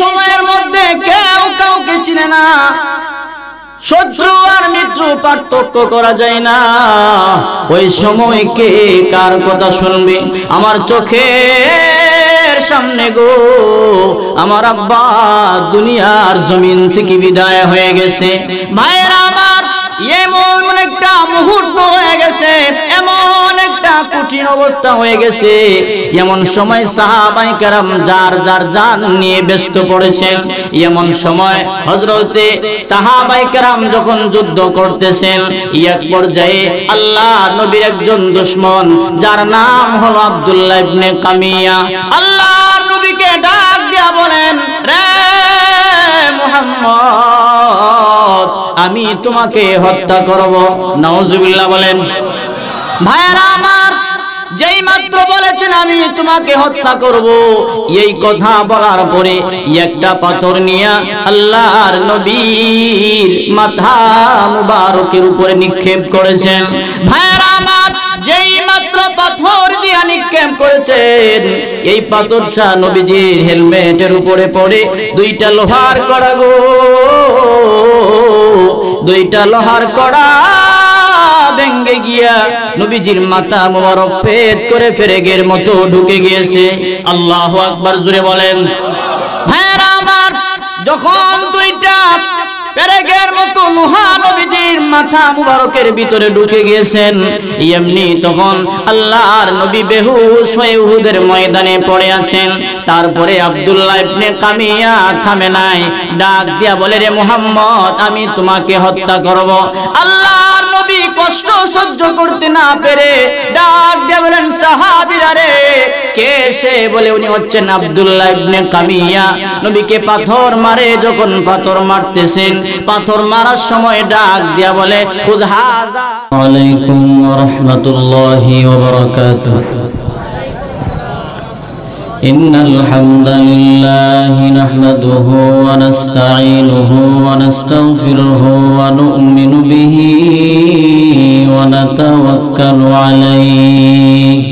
সময়ের মধ্যে কেউ কাউকে চিনে না। শত্রু আর মিত্র পার্থক্য করা যায় না। ওই সময় কে কার কথা শুনবে? আমার চোখে সামনে গো, আমার আব্বা দুনিয়ার জমিন থেকে বিদায় হয়ে গেছে। ভাইয়েরা আমার এমন একটা মুহূর্ত হয়ে গেছে, এমন একটা কঠিন অবস্থা হয়ে গেছে। এমন সময় সাহাবাই কারাম যার যার জান নিয়ে ব্যস্ত পড়েছেন। এমন সময় হজরতে সাহাবাই কারাম যখন যুদ্ধ করতেছেন, এক পর্যায়ে আল্লাহ নবীর একজন দুশ্মন, যার নাম হলো আব্দুল্লাহ ইবনে কামিয়া, আল্লাহ নবীকে ডাক দিয়া বলেন, রে মুহাম্মদ আমি তোমাকে হত্যা করব। নওজুবিল্লাহ বলেন। ভাইয়ারা আমার যেই মাত্র বলেছেন আমি তোমাকে হত্যা করব। এই কথা বলার পরে একটা পাথর নিয়ে আল্লাহর নবীর মাথা মুবারকের উপরে নিক্ষেপ করেছেন। ভাইয়ারা আমার যেই মাত্র পাথর দিয়া নিক্ষেপ করেছেন এই পাথরটা নবীজির হেলমেটের উপরে পড়ে দুইটা লোহার কড়া গো দুইটা লোহার কড়া ভেঙ্গে গিয়া নবীজির মাথা মোবারক পেট করে ফেরেগের মতো ঢুকে গিয়েছে। আল্লাহ আকবার জুড়ে বলেন আমার, যখন দুইটা পেরেগের মতো মাথা মুবারকের ভিতরে ঢুকে এমনি তখন আল্লাহর নবী ময়দানে পড়ে আছেন। তারপরে আব্দুল্লাহ ইবনে কামিয়া থামে নাই। ডাক দিয়া বলে, রে মুহাম্মদ, আমি তোমাকে হত্যা করব। আল্লাহর কষ্ট সহ্য করতে না পেরে ডাক দিয়া বলেন, সাহাবীরা রে কে সে বলে উনি হচ্ছেন আব্দুল্লাহ ইবনে কামিয়া নবীকে পাথর মারে যখন পাথর মারতেছেন পাথর মারার সময় ডাক দিয়া বলে খুদ হাদা عليكم ورحمة الله وبركاته إن الحمد لله نحمده ونستعينه ونستغفره ونؤمن به ونتوكل عليه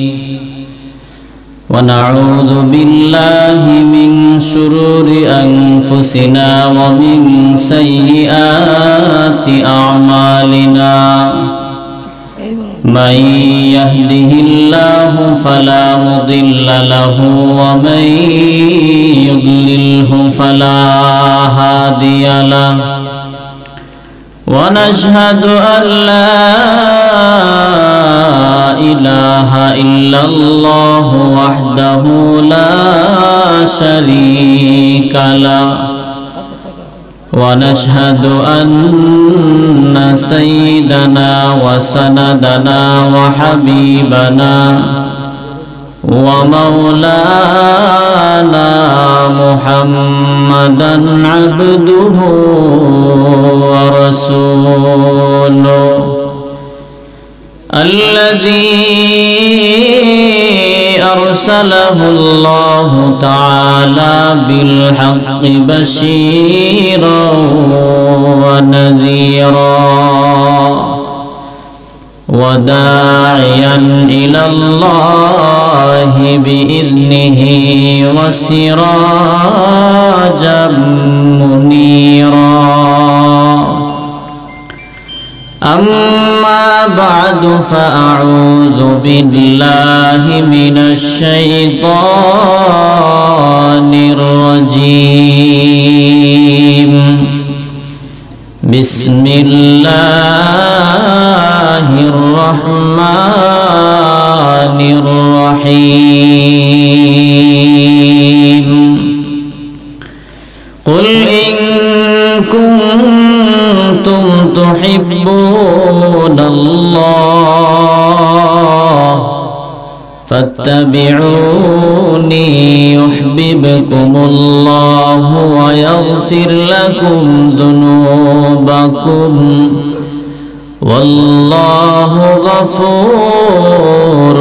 ونعوذ بالله من شرور أنفسنا ومن سيئات أعمالنا. من يهده الله فلا مضل له ومن يضلله فلا هادي له. ونشهد أن لا إله إلا الله وحده لا شريك له. ونشهد أن سيدنا وسندنا وحبيبنا ومولانا محمدا عبده ورسوله الذي أرسله الله تعالى بالحق بشيرا ونذيرا وداعيا إلى الله بإذنه وسراجا منيرا. أما بعد فأعوذ بالله من الشيطان الرجيم. بسم الله الرحمن الرحيم. قل إن كنتم تحبون الله فاتبعوني يحببكم الله ويغفر لكم ذنوبكم. والله غفور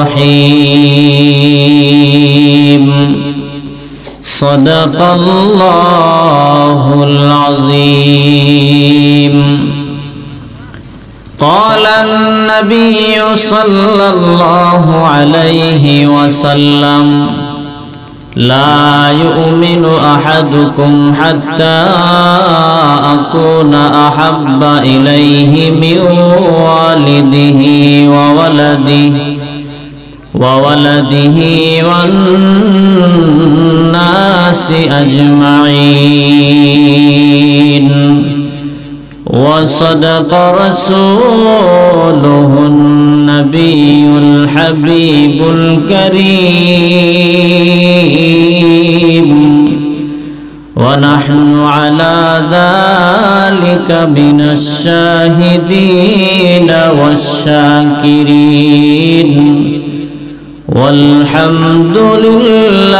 رحيم. صدق الله العظيم. النبي صلى الله عليه وسلم. لا يؤمن أحدكم حتى أكون أحب إليه من والده وولده وولده والناس أجمعين. وصدق رسوله النبي الحبيب الكريم. ونحن على ذلك من الشاهدين والشاكرين. والحمد لله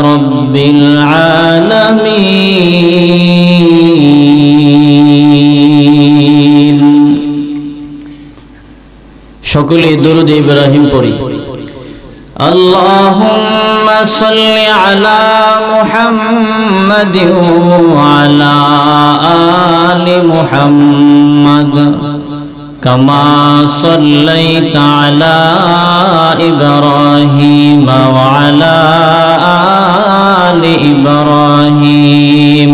رب العالمين. সকলে দরুদ ইব্রাহিম পড়ি اللهم صل على محمد وعلى آل محمد كما صليت على إبراهيم وعلى آل إبراهيم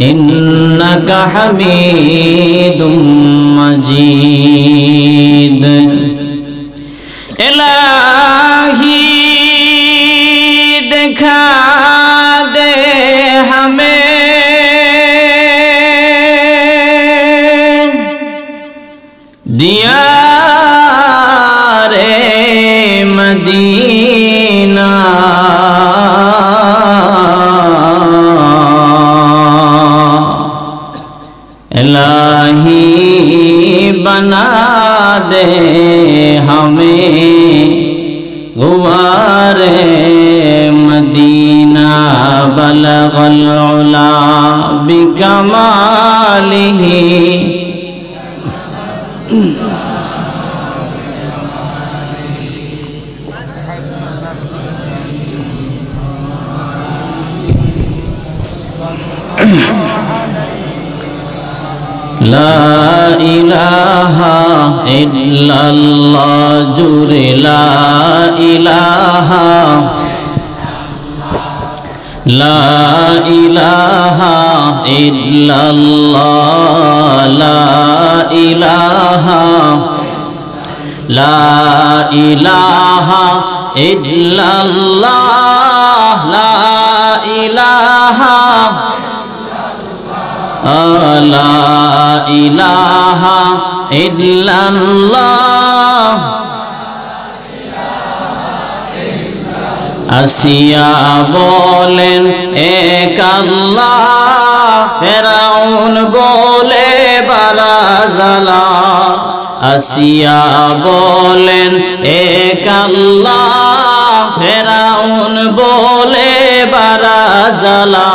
إنك حميد مجيد. إلهي دکھا ہمیں غوار مدینہ بلغ العلا بکمالہ লা ইলাহা ইল্লাল্লাহ জুরে লা ইলাহা। লা ইলাহা ইল্লাল্লাহ, লা ইলাহা। লা ইলাহা ইল্লাল্লাহ, লা لا إله لا إله إلا الله আসিয়া বলেন এক আল্লাহ ফেরাউন বলে বারাজালা আসিয়া বলেন এক আল্লাহ ফেরাউন বলে বারাজালা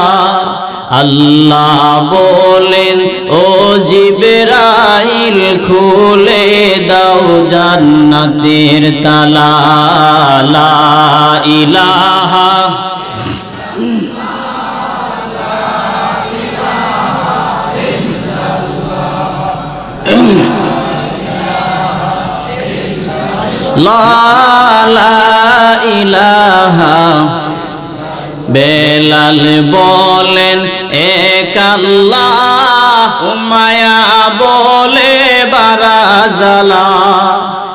আল্লাহ বলেন ও জিবরাইল খুলে দাও জান্নাতের তালা। লা ইলাহা লা ইলাহা বেলাল বলেন এক আল্লাহ মায়া বলে বারাজালা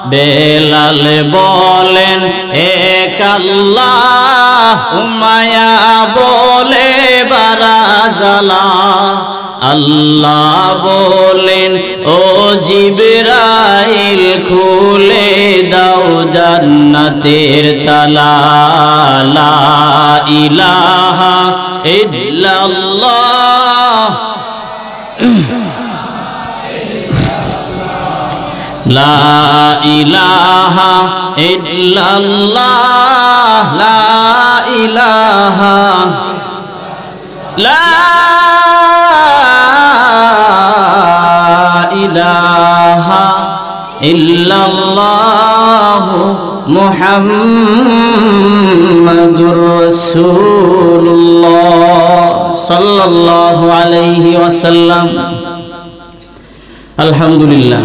বেলাল বলেন এক আল্লাহ মায়া বলে বারাজালা আল্লাহ বলেন, ও জিবরাইল, খুলে দাও জান্নাতের তালা। লা ইলাহা ইল্লাল্লাহ। লা ইলাহা ইল্লাল্লাহ। লা ইলাহা। লা ইলাহা ইল্লাল্লাহু মুহাম্মাদুর রাসূলুল্লাহ সাল্লাল্লাহু আলাইহি ওয়াসাল্লাম। আলহামদুলিল্লাহ।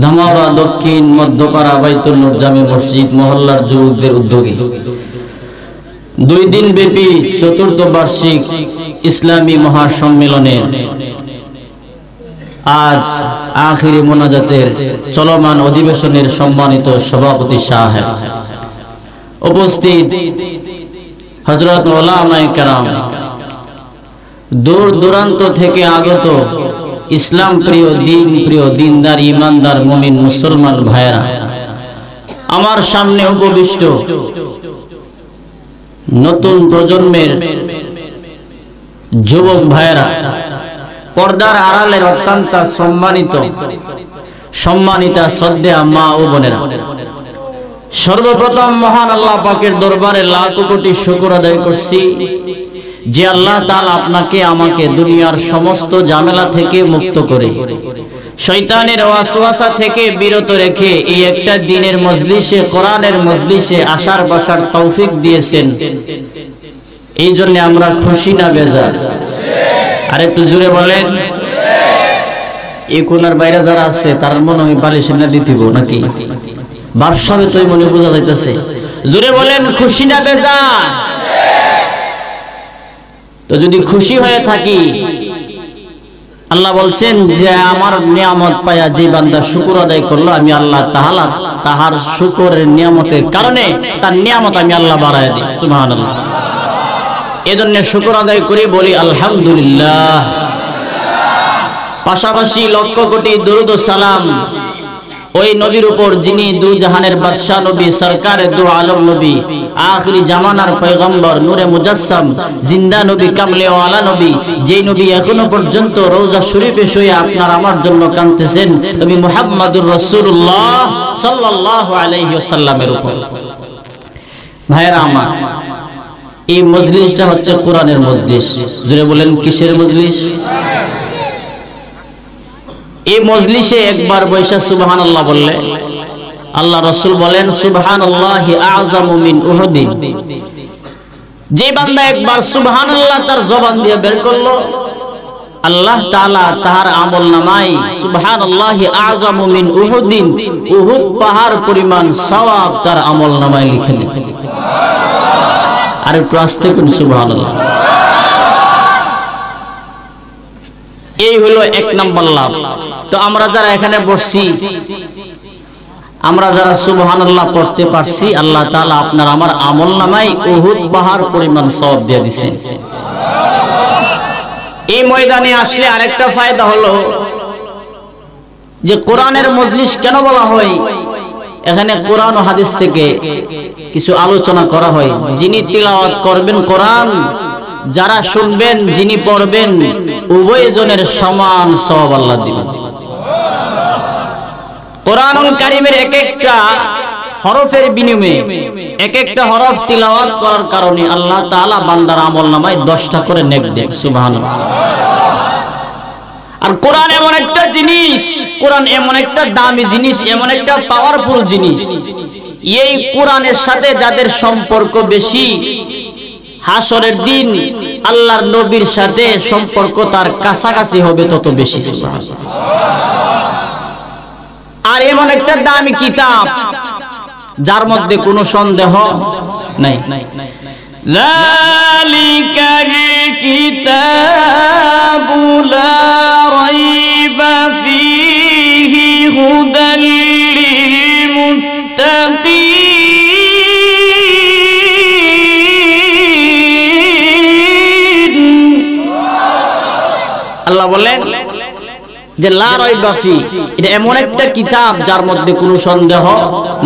ধামাওড়া দক্ষিণ, মধ্যপাড়া বাইতুল নূর জামে মসজিদ, মহল্লার যুবকদের উদ্যোগে। দুই দিন ব্যাপী চতুর্থ বার্ষিক ইসলামী মহাসম্মেলনের আজ আখিরি মোনাজাতের চলমান অধিবেশনের সম্মানিত সভাপতি সাহেব। উপস্থিত হজরত কেরাম। দূর দূরান্ত থেকে আগত ইসলাম প্রিয় দিন প্রিয় দিনদার, ইমানদার, মুমিন, মুসলমান ভাইরা আমার সামনে উপবিষ্ট নতুন প্রজন্মের যুবক ভাইরা পর্দার আড়ালের অত্যন্ত সম্মানিত, সম্মানিতা শ্রদ্ধা মা ও বোনেরা। সর্বপ্রথম মহান আল্লাহ পাকের দরবারে লাখ কোটি শুকর আদায় করছি যে আল্লাহ তাল আপনাকে, আমাকে দুনিয়ার সমস্ত ঝামেলা থেকে মুক্ত করে শৈতানের ওয়াসওয়াসা থেকে বিরত রেখে এই একটা দিনের মজলিসে, কোরআনের মজলিসে আসার বসার তৌফিক দিয়েছেন। এই জন্য আমরা খুশি না বেজার। আর একটু জুড়ে বলেন। এই কোনার বাইরে যারা আছে, তার মনে হয় বালিশ না দিতিব নাকি? বাপসাবে তো মনে বোঝা যাইতেছে। জুড়ে বলেন, খুশি না বেজার? তো যদি খুশি হয়ে থাকি, আল্লাহ বলছেন যে আমার নিয়ামত পায়া যে বান্দা শুকুর আদায় করল, আমি আল্লাহ তাহালা তাহার শুকুরের নিয়ামতের কারণে তার নিয়ামত আমি আল্লাহ বাড়ায় দিই। সুবহান আল্লাহ এজন্য শুকুর আদায় করে, বলি আলহামদুলিল্লাহ। পাশাপাশি লক্ষ কোটি দুরুদ সালাম ওই নবীর উপর যিনি দু জাহানের বাদশাহ নবী, সরকারে দু আলম নবী, আখরি জামানার পয়গম্বর, নূরে মুজাসসাম, জিন্দা নবী, কামলে ওয়ালা নবী, যেই নবী এখনও পর্যন্ত রোজা শরীফে শুয়ে আপনার আমার জন্য কাঁদতেছেন, নবী মুহাম্মাদুর রাসূলুল্লাহ সাল্লাল্লাহু আলাইহি উপর। ভাইরা আমার এই মজলিসটা হচ্ছে কোরআনের মজলিস। জুড়ে বলেন, কিসের মজলিস? এই মজলিসে একবার বৈশা সুবহান আল্লাহ বললে, আল্লাহ রসুল বলেন সুবহান উহদিন। যে বান্দা একবার সুবহান আল্লাহ তার জবান দিয়ে বের করল, আল্লাহ তাআলা তাহার আমল নামাই সুবহান আল্লাহ আজামিন উহুদিন। উহুদ পাহাড় পরিমাণ সওয়াব তার আমল নামায় লিখে লিখে আর একটু আসতে এই হলো এক নম্বর লাভ। তো আমরা যারা এখানে বসছি, আমরা যারা সুবহান আল্লাহ পড়তে পারছি, আল্লাহ তালা আপনার আমার আমল নামাই উহুদ পাহাড় পরিমাণ সব দিয়ে দিছেন। এই ময়দানে আসলে আরেকটা ফায়দা হলো যে কোরআনের মজলিস কেন বলা হয়? এখানে কোরআন ও হাদিস থেকে কিছু আলোচনা করা হয়। যিনি তিলাওয়াত করবেন কোরআন, যারা শুনবেন, যিনি পড়বেন, উভয় জনের সমান সব আল্লাহ দিবেন। কোরআনুল কারিমের এক একটা হরফের বিনিময়ে এক একটা হরফ তিলাওয়াত করার কারণে আল্লাহ তাআলা বান্দার আমল নামায় দশটা করে নেক দেখ সুবহানাল্লাহ। আর কোরআন এমন একটা জিনিস, কোরআন এমন একটা দামি জিনিস, এমন একটা পাওয়ারফুল জিনিস। এই কোরআনের সাথে যাদের সম্পর্ক বেশি, হাসরের দিন আল্লাহর নবীর সাথে সম্পর্ক তার কাছাকাছি হবে তত বেশি আর এমন একটা দামি কিতাব, যার মধ্যে কোনো সন্দেহ নাই। কিতাবু যে লা রাইবা ফি, এটা এমন একটা কিতাব যার মধ্যে কোনো সন্দেহ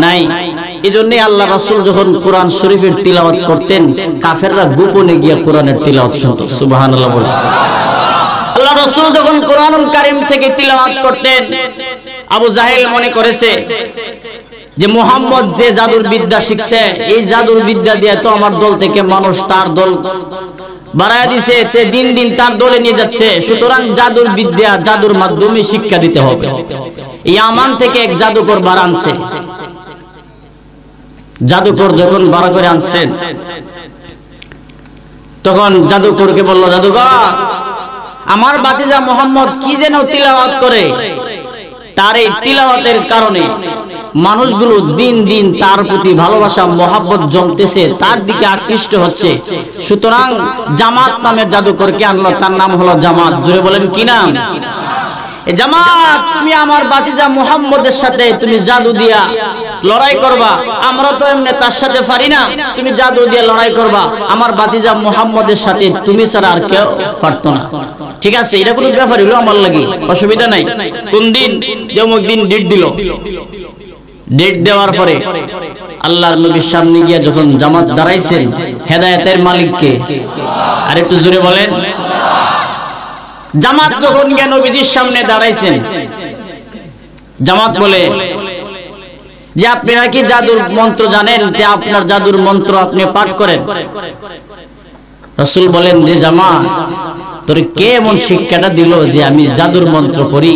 নাই। এজন্যই আল্লাহ রাসূল যখন কোরআন শরীফের তিলাওয়াত করতেন, কাফেররা গোপনে গিয়ে কোরআনের তিলাওয়াত শুনতো। সুবহানাল্লাহ বলে আল্লাহ রাসূল যখন কোরআনুল কারীম থেকে তিলাওয়াত করতেন, আবু জাহেল মনে করেছে যে মোহাম্মদ যে জাদুর বিদ্যা শিখছে, এই জাদুর বিদ্যা দিয়ে তো আমার দল থেকে মানুষ তার দল বাড়ায় দিছে, সে দিন দিন তার দলে নিয়ে যাচ্ছে। সুতরাং জাদুর বিদ্যা, জাদুর মাধ্যমে শিক্ষা দিতে হবে। এই আমান থেকে এক জাদুকর বার আনছে। জাদুকর যখন বার করে আনছেন তখন জাদুকরকে বলল, জাদুকর, আমার বাতিজা মোহাম্মদ কি যেন তিলাওয়াত করে, তার এই তিলাওয়াতের কারণে মানুষগুলো দিন দিন তার প্রতি ভালোবাসা, মহাব্বত জমতেছে, তার দিকে আকৃষ্ট হচ্ছে। সুতরাং জামাত নামের জাদুকরকে আনলো, তার নাম হলো জামাত। জুড়ে বলেন কি নাম? জামাত, তুমি আমার বাতিজা মুহাম্মদের সাথে তুমি জাদু দিয়া লড়াই করবা। আমরা তো এমনি তার সাথে পারি না। তুমি জাদু দিয়ে লড়াই করবা। আমার বাতিজা মুহাম্মদের সাথে তুমি ছাড়া আর কেউ পারতো না। ঠিক আছে, এটা কোনো ব্যাপার হলো আমার লাগে। অসুবিধা নাই। কোন দিন যেমন দিন ডেট দিল। ডেট দেওয়ার পরে আল্লাহর নবীর সামনে গিয়া যখন জামাত দাঁড়াইছেন, হেদায়েতের মালিককে আর একটু জোরে বলেন। জামাত যখন গিয়া নবীজির সামনে দাঁড়াইছেন, জামাত বলে, যে আপনি নাকি জাদুর মন্ত্র জানেন যে আপনার জাদুর মন্ত্র আপনি পাঠ করেন? রসুল বলেন, যে জামাত, তোর কে এমন শিক্ষাটা দিল যে আমি জাদুর মন্ত্র পড়ি?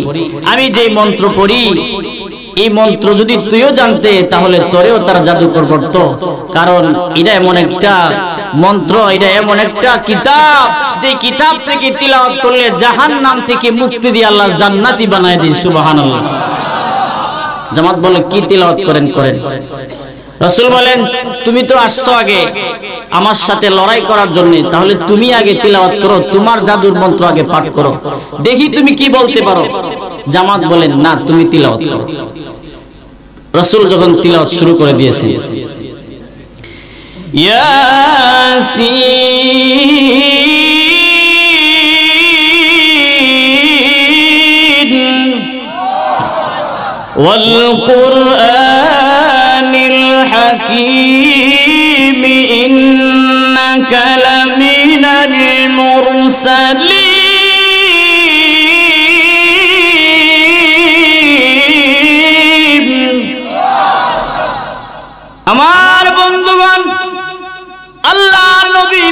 আমি যে মন্ত্র পড়ি এই মন্ত্র যদি তুইও জানতে, তাহলে তোরেও তারা জাদুকর করত কারণ এটা এমন একটা মন্ত্র, এটা এমন একটা কিতাব। যে কিতাব থেকে তিলাওয়াত করলে জাহান নাম থেকে মুক্তি দিয়ে আল্লাহ জান্নাতি বানায় দিই সুবহানাল্লাহ। জামাত বলে, কি তিলাওয়াত করেন করেন? রসুল বলেন, তুমি তো আসছো আগে আমার সাথে লড়াই করার জন্য, তাহলে তুমি আগে তিলাওয়াত করো, তোমার জাদুর মন্ত্র আগে পাঠ করো। দেখি তুমি কি বলতে পারো? জামাত বলেন না, তুমি তিলাওয়াত করো। رسول جغن تلاوت شروع کر دیا سن ياسين والقرآن الحكيم إنك لمن المرسلين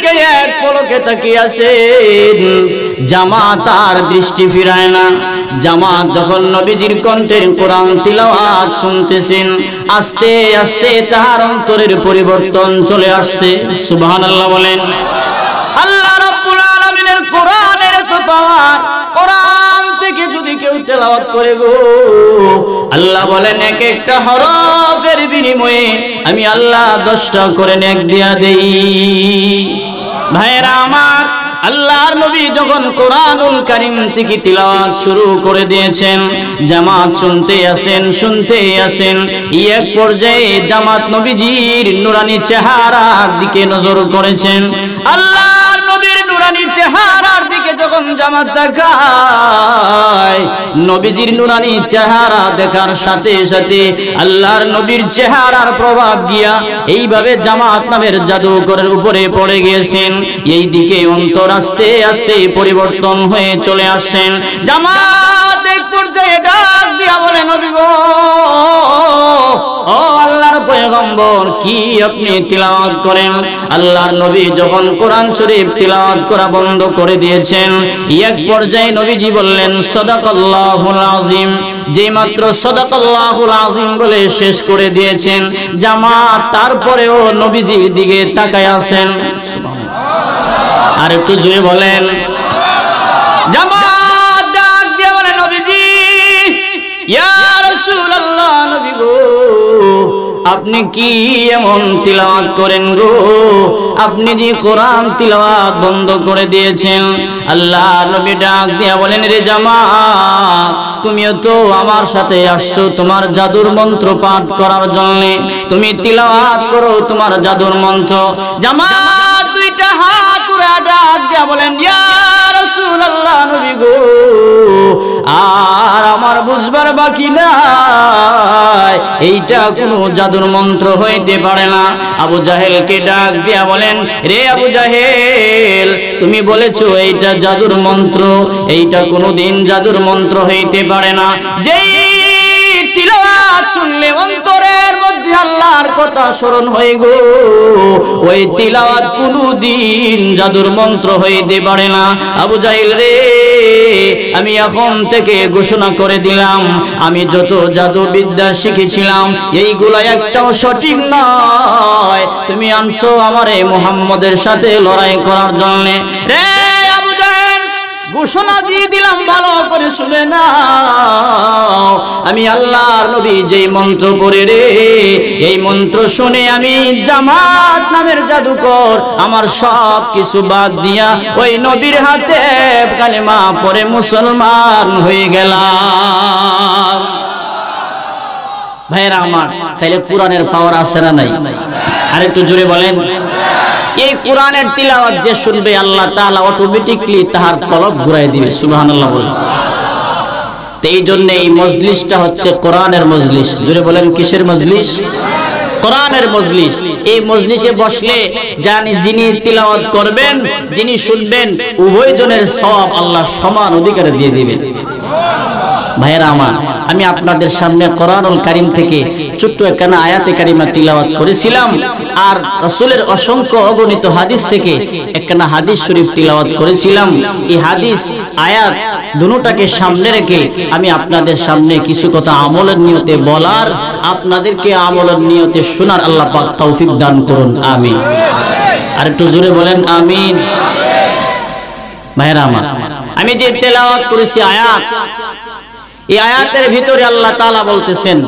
দিকে এক পলকে তাকিয়ে আসেন জামাত আর দৃষ্টি ফিরায় না। জামাত যখন নবীজির কণ্ঠের কোরআন তিলাওয়াত শুনতেছেন, আস্তে আস্তে তাহার অন্তরের পরিবর্তন চলে আসছে। সুবহানাল্লাহ বলেন, আল্লাহ রাব্বুল আলামিনের কোরআনের তো পাওয়ার, কোরআন যদি কেউ তেলাওয়াত করে গো, আল্লাহ বলেন এক একটা হরফের বিনিময়ে আমি আল্লাহ দশটা করে নেক দিয়া দেই। ভাইরা আমার, আল্লাহর নবী যখন কোরআনুল কারীম থেকে তিলাওয়াত শুরু করে দিয়েছেন, জামাত শুনতে আসেন শুনতে আসেন, এক পর্যায়ে জামাত নবীজির নুরানি চেহারার দিকে নজর করেছেন। আল্লাহর নবীর নুরানি চেহারার দিকে যখন জামাত দেখায়, নবীজির নুরানি চেহারা দেখার সাথে সাথে আল্লাহর নবীর চেহারার প্রভাব গিয়া এইভাবে জামাত নামের জাদুকরের উপরে পড়ে গিয়েছেন। এই দিকে অন্তর আস্তে আস্তে পরিবর্তন হয়ে চলে আসছেন। জামাত এক পর্যায়ে ডাক দিয়া বলে, নবী গো পয়গম্বর, কি আপনি তিলাওয়াত করেন? আল্লাহর নবী যখন কোরআন শরীফ তিলাওয়াত করা বন্ধ করে দিয়েছেন, এক পর্যায়ে নবীজি বললেন, সদাকাল্লাহুল আযীম। যে মাত্র সদাকাল্লাহুল আযীম বলে শেষ করে দিয়েছেন, জামাত তারপরেও নবীজির দিকে তাকায় আছেন। আর একটু জুড়ে বলেন আপনি কি এমন তিলাওয়াত করেন গো? আপনি যে কোরআন তিলাওয়াত বন্ধ করে দিয়েছেন। আল্লাহ নবী ডাক দিয়া বলেন, রে জামাত, তুমিও তো আমার সাথে আসছো তোমার জাদুর মন্ত্র পাঠ করার জন্য। তুমি তিলাওয়াত করো তোমার জাদুর মন্ত্র। জামাত দুইটা হাত উড়া ডাক দিয়া বলেন, ইয়া রাসূলুল্লাহ নবী গো আর আমার বুঝবার বাকি নাই। এইটা কোনো জাদুর মন্ত্র হইতে পারে না। আবু জাহেলকে ডাক দিয়া বলেন, রে আবু জাহেল, তুমি বলেছ এইটা জাদুর মন্ত্র। এইটা কোনোদিন জাদুর মন্ত্র হইতে পারে না। যেই তিলাওয়াত শুনলে অন্তরের মধ্যে আল্লাহর কথা স্মরণ হয়ে গো। ওই তিলাওয়াত কোনদিন জাদুর মন্ত্র হইতে পারে না। আবু জাহিল রে, আমি এখন থেকে ঘোষণা করে দিলাম, আমি যত জাদু বিদ্যা শিখেছিলাম, এইগুলা একটাও সঠিক নয়। তুমি আনছো আমারে মুহাম্মদের সাথে লড়াই করার জন্য। রে! ঘোষণা দিয়ে দিলাম, ভালো করে শুনে না আমি আল্লাহর নবী যে মন্ত্র পড়ে রে, এই মন্ত্র শুনে আমি জামাত নামের জাদুকর, আমার সব কিছু বাদ দিয়া ওই নবীর হাতে কালেমা পরে মুসলমান হয়ে গেলাম। ভাইরা আমার, তাইলে কোরআনের পাওয়ার আছে না নাই? আর একটু জোরে বলেন। এই কোরআনের তিলাওয়াত যে শুনবে আল্লাহ তাআলা অটোমেটিকলি তাহার কলব ঘুরাই দিবে, সুবহানাল্লাহ বলে এই জন্য এই মজলিসটা হচ্ছে কোরআনের মজলিস। জোরে বলেন, কিসের মজলিস? কোরআনের মজলিস। এই মজলিসে বসলে জানি যিনি তিলাওয়াত করবেন, যিনি শুনবেন উভয় জনের সব আল্লাহ সমান অধিকারে দিয়ে দিবেন। ভাইয়েরা আমার, আমি আপনাদের সামনে কোরআনুল কারিম থেকে ছোট্ট একখানা আয়াতে কারিমা তিলাওয়াত করেছিলাম, আর রসুলের অসংখ্য অগণিত হাদিস থেকে একখানা হাদিস শরীফ তিলাওয়াত করেছিলাম। এই হাদিস, আয়াত দুটাকে সামনে রেখে আমি আপনাদের সামনে কিছু কথা আমলের নিয়তে বলার, আপনাদেরকে আমলের নিয়তে শোনার আল্লাহ পাক তৌফিক দান করুন, আমিন। আর একটু জোরে বলেন, আমিন। ভাইয়েরা আমার, আমি যে তেলাওয়াত করেছি, আয়াত এই আয়াতের ভিতরে আল্লাহ তাআলা বলতেছেন,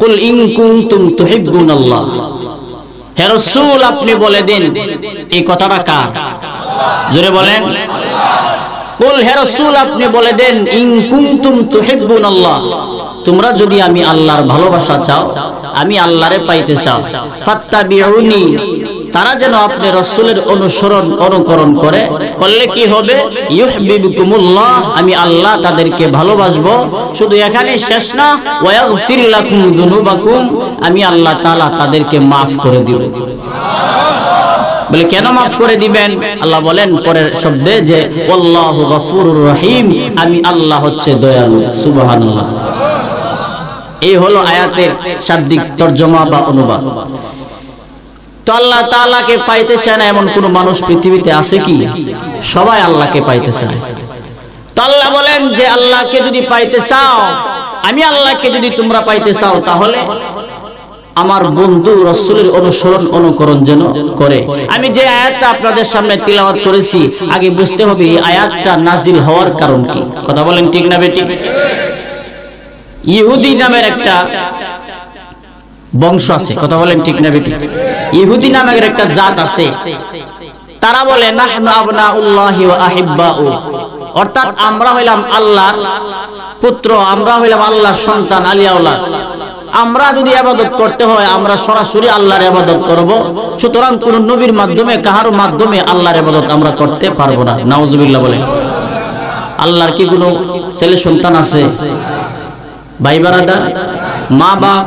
কুল ইন কুনতুম তুহিব্বুনাল্লাহ। হে রাসূল, আপনি বলে দিন, এই কথাটা কার? জোরে বলেন। কুল, হে রাসূল, আপনি বলে দেন, ইন কুনতুম তুহিব্বুনাল্লাহ। তোমরা যদি আমি আল্লাহর ভালোবাসা চাও, আমি আল্লাহরে পাইতে চাও। ফাত্তাবিউনি তারা যেন আপনি রসুলের অনুসরণ, অনুকরণ করে, করলে কি হবে? আমি আল্লাহ তাদেরকে ভালোবাসবো। শুধু এখানে শেষ না আমি আল্লাহ তাআলা তাদেরকে maaf করে দিব। বলে, কেন মাফ করে দিবেন? আল্লাহ বলেন পরের শব্দে যে আল্লাহু গফুরুর রহিম, আমি আল্লাহ হচ্ছে দয়ালু, সুবহানাল্লাহ। এই হলো আয়াতের শাব্দিক তর্জমা বা অনুবাদ। তো আল্লাহ তাআলাকে পাইতে চায় না এমন কোন মানুষ পৃথিবীতে আছে কি? সবাই আল্লাহকে পাইতে চায়। আল্লাহ বলেন যে, আল্লাহকে যদি পাইতে চাও, আমি আল্লাহকে যদি তোমরা পাইতে চাও, তাহলে আমার বন্ধু রসুলের অনুসরণ অনুকরণ যেন করে। আমি যে আয়াতটা আপনাদের সামনে তিলাওয়াত করেছি, আগে বুঝতে হবে এই আয়াতটা নাজিল হওয়ার কারণ কি। কথা বলেন ঠিক না বেটি ইহুদি নামের একটা বংশ আছে, কথা বলেন ঠিক না বেটি? ইহুদি নামের একটা জাত আছে। তারা বলে, নাহনু আবনাউল্লাহি ওয়া আহিব্বাউ। অর্থাৎ আমরা হইলাম আল্লাহর পুত্র, আমরা হইলাম আল্লাহর সন্তান আলিয়াউল্লাহ আমরা যদি আবাদত করতে হয়, আমরা সরাসরি আল্লাহর আবাদত করব। সুতরাং কোন নবীর মাধ্যমে কাহার মাধ্যমে আল্লাহর আবাদত আমরা করতে পারব না। নাউজুবিল্লাহ বলে আল্লাহর কি কোনো ছেলে সন্তান আছে? ভাই বারাদা মা বাপ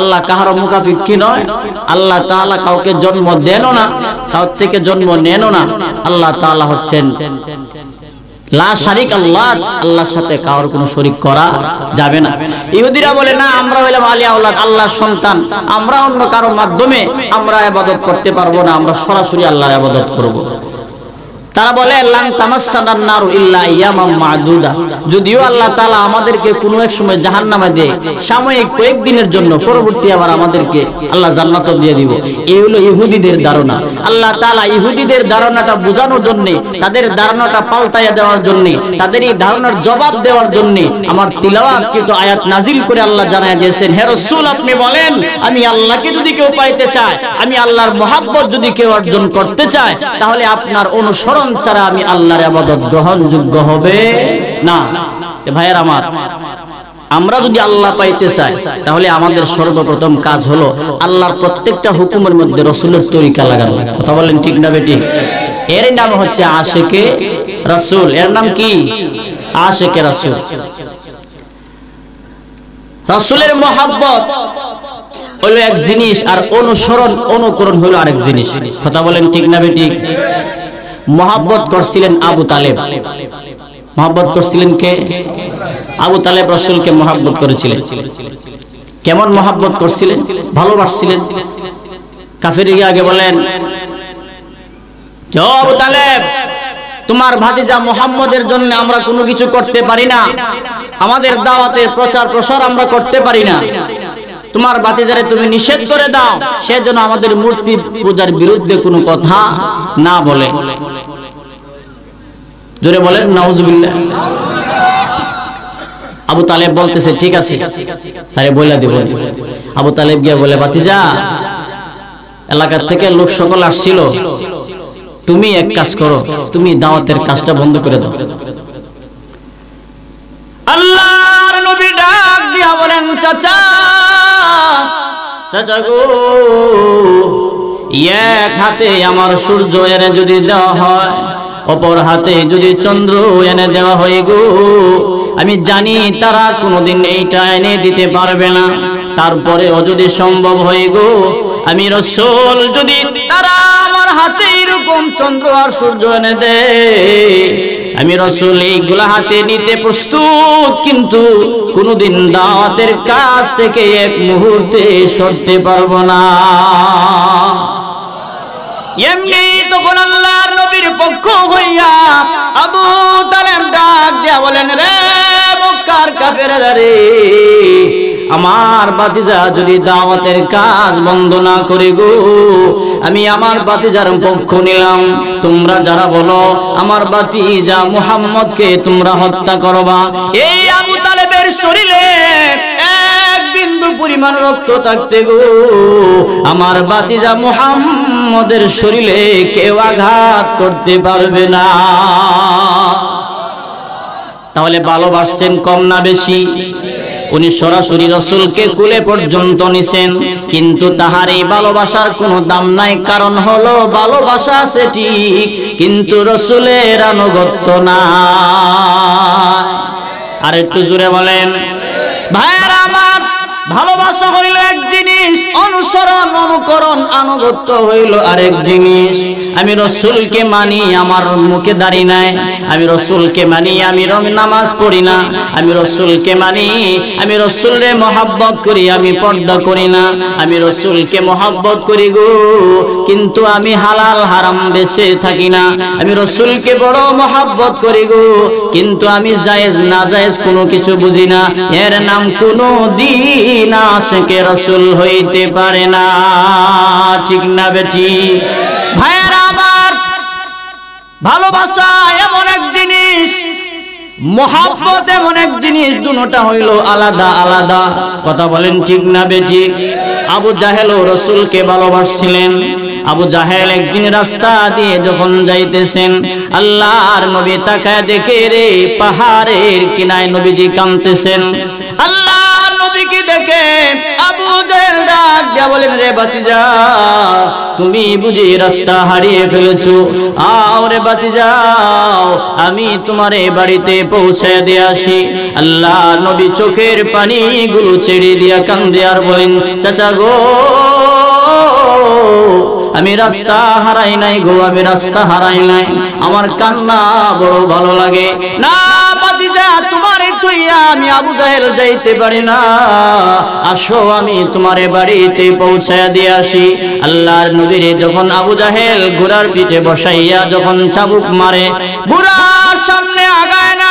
আল্লাহ কাহারও মুখাপিক্ষি নয়। আল্লাহ তাআলা কাউকে জন্ম দেনও না কাউ থেকে জন্ম নেনও না। আল্লাহ তাআলা হচ্ছেন লা শারিক আল্লাহ, আল্লাহর সাথে কারোর কোনো শরীক করা যাবে না। ইহুদিরা বলে, না আমরা অন্য কারও মাধ্যমে আমরা ইবাদত করতে পারব না, আমরা সরাসরি আল্লাহর ইবাদত করব। তারা বলে যদিও আল্লাহ তাআলা আমাদেরকে কোনো এক সময় জাহান্নামে দেয়, সাময়িক কয়েকদিনের জন্য পরবর্তী আবার আমাদেরকে আল্লাহ জান্নাত দিয়ে দিব। এই হলো ইহুদিদের ধারণা। আল্লাহ তাআলা ইহুদিদের ধারণাটা বোঝানোর জন্য, তাদের ধারণাটা পাল্টাইয়া দেওয়ার জন্য, তাদের এই ধারণার জবাব দেওয়ার জন্য আমার তিলাওয়াত কিন্তু আয়াত নাজিল করে আল্লাহ জানায় দিয়েছেন, হে রাসূল, আপনি বলেন, আমি আল্লাহকে যদি কেউ পাইতে চায়, আমি আল্লাহর মহাব্বত যদি কেউ অর্জন করতে চায়, তাহলে আপনার অনুসরণ ছাড়া আমি আল্লাহর আবাদত গ্রহণযোগ্য হবে না। ভাইয়ের আমার, আমরা যদি আল্লাহ পাইতে চাই, তাহলে আমাদের সর্বপ্রথম কাজ হলো আল্লাহর প্রত্যেকটা হুকুমের মধ্যে রসুলের তরিকা লাগানো। কথা বলেন ঠিক না বেটি? এর নাম হচ্ছে আশেকে রসুল। এর নাম কি? আশেকে রসুল। রসুলের মহাব্বত হলো এক জিনিস আর অনুসরণ, অনুকরণ হলো আরেক জিনিস। কথা বলেন ঠিক না বেটি? মহাব্বত করছিলেন আবু তালেব। মহাব্বত করছিলেন কে? আবু তালেব রসুলকে মহাব্বত করেছিলেন। কেমন মহাব্বত করছিলেন? ভালোবাসছিলেন? কাফের আগে বলেন "যাও আবু তালেব, তোমার ভাতিজা মোহাম্মদের জন্য আমরা কোনো কিছু করতে পারি না। আমাদের দাওয়াতের প্রচার প্রসার আমরা করতে পারি না। তোমার বাতিজারে তুমি নিষেধ করে দাও সে যেন আমাদের মূর্তি পূজার বিরুদ্ধে কোনো কথা না বলে। জোরে বলেন, নাউজুবিল্লাহ। আবু তালেব বলতেছে, ঠিক আছে। আরে বইলা দিব। আবু তালেব গিয়ে বলে, বাতিজা, এলাকার থেকে লোক সকল আসছিল। তুমি এক কাজ করো, তুমি দাওয়াতের কাজটা বন্ধ করে দাও আল্লাহর নবী ডাক দিয়া বলেন, চাচা চাচা গো, এক হাতে আমার সূর্য এনে যদি দেওয়া হয়, অপর হাতে যদি চন্দ্র এনে দেওয়া হয় গো, আমি জানি তারা কোনোদিন এইটা এনে দিতে পারবে না। তারপরেও যদি সম্ভব হয় গো, আমি রসুল, যদি তারা আমার হাতে এরকম চন্দ্র আর সূর্য এনে দেয়। আমি রসুল এইগুলা হাতে নিতে প্রস্তুত, কিন্তু কোনোদিন দাওয়াতের কাছ থেকে এক মুহূর্তে সরতে পারব না। এমনি তখন আল্লাহর নবীর পক্ষ হইয়া আবু তালেম ডাক দিয়া বলেন, রে মক্কার কাফেরা রে আমার বাতিজা যদি দাওয়াতের কাজ বন্ধ না করে গো, আমি আমার বাতিজার পক্ষ নিলাম। তোমরা যারা বলো, আমার বাতিজা মুহাম্মদকে তোমরা হত্যা করবা। এই আবু তালেবের শরীরে বিন্দু পরিমাণ রক্ত থাকতে গো, আমার বাতিজা মুহাম্মদের শরীরে কেউ আঘাত করতে পারবে না। তাহলে ভালোবাসছেন কম না বেশি? উনি সরাসরি রসুলকে কুলে পর্যন্ত নিছেন। কিন্তু তাহার এই ভালোবাসার কোনো দাম নাই, কারণ হলো ভালোবাসা আছে ঠিক, কিন্তু রসুলের আনুগত্য না আর একটু জুড়ে বলেন আমার ভালোবাসা হইল এক জিনিস, অনুসরণ, অনুকরণ, আনুগত্য হইল আরেক জিনিস। আমি রসুলকে মানি, আমার মুখে দাড়ি নাই। আমি রসুলকে মানি, আমি নামাজ পড়ি না। আমি রসুলকে মানি, আমি রসুলরে মহাব্বত করি, আমি পর্দা করি না। আমি রসুলকে মহাব্বত করি গো, কিন্তু আমি হালাল হারাম বেছে থাকি না। আমি রসুলকে বড় মহাব্বত করি গো, কিন্তু আমি জায়েজ না জায়েজ কোনো কিছু বুঝি না। এর নাম কোনো দিন আশেকে রসুল হইতে পারে না। ঠিক না বেটি ভালোবাসা এমন এক জিনিস এমন এক জিনিস, দুটা হইল আলাদা আলাদা। কথা বলেন ঠিক না বেটি আবু জাহেল রসুলকে ভালোবাসছিলেন। আবু জাহেল একদিন রাস্তা দিয়ে যখন যাইতেছেন, আল্লাহর নবী তাকায় দেখে রে, পাহাড়ের কিনায় নবীজি কামতেছেন আল্লাহর নবীকে দেখে আবু জাহেল ডাক দিয়া বলেন, রে বাতিজা, তুমি বুঝি রাস্তা হারিয়ে ফেলেছো। আও রে বাতিজাও আমি তোমার বাড়িতে পৌঁছে দিয়ে আসি। আল্লাহ নবী চোখের পানি গুলো ছেড়ে দিয়া কান্দে দেয়ার বলেন, চাচা গো আমি রাস্তা হারাই নাই গো, আমি রাস্তা হারাই নাই। আমার কান্না বড় ভালো লাগে। না আমি আবু জাহেল যাইতে পারি না। আসো, আমি তোমারে বাড়িতে পৌঁছায় দিয়ে আসি। আল্লাহর যখন আবু জাহেল ঘোড়ার পিঠে বসাইয়া যখন চাবুক মারে, ঘোড়ার সামনে আগায় না।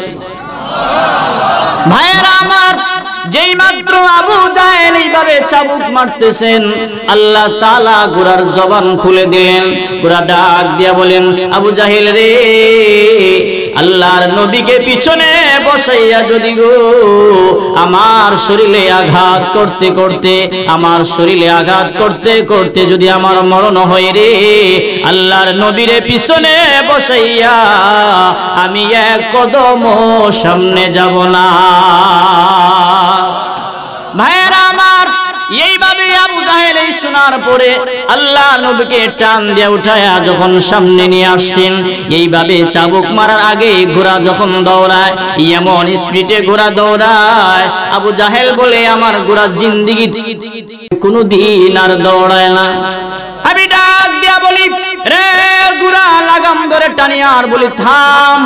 ভাইয়েরা যেই মাত্র আবু জাহেল এইভাবে আল্লাহ তাআলা ঘোড়ার জবান খুলে দিলেন। ঘোড়া ডাক দিয়া বলেন, আবু জাহেল রে আল্লাহর নবীকে পিছনে বসাইয়া যদি গো, আমার শরীরে আঘাত করতে করতে, আমার শরীরে আঘাত করতে করতে যদি আমার মরণ হয় রে, আল্লাহর নবীরে পিছনে বসাইয়া আমি এক কদম সামনে যাব না। ভাইয়েরা আমার, এইভাবে জাহেল এই শোনার পরে আল্লাহ নবীকে টান দিয়ে উঠায়া যখন সামনে নিয়ে আসছেন, এইভাবে চাবুক মারার আগে ঘোড়া যখন দৌড়ায়, এমন স্পিডে ঘোড়া দৌড়ায়, আবু জাহেল বলে, আমার ঘোড়া জিন্দিগি কোনোদিন আর দৌড়ায় না। আমি ডাক দিয়া বলি, রে গুড়া লাগাম ধরে টানিয়া আর বলি, থাম,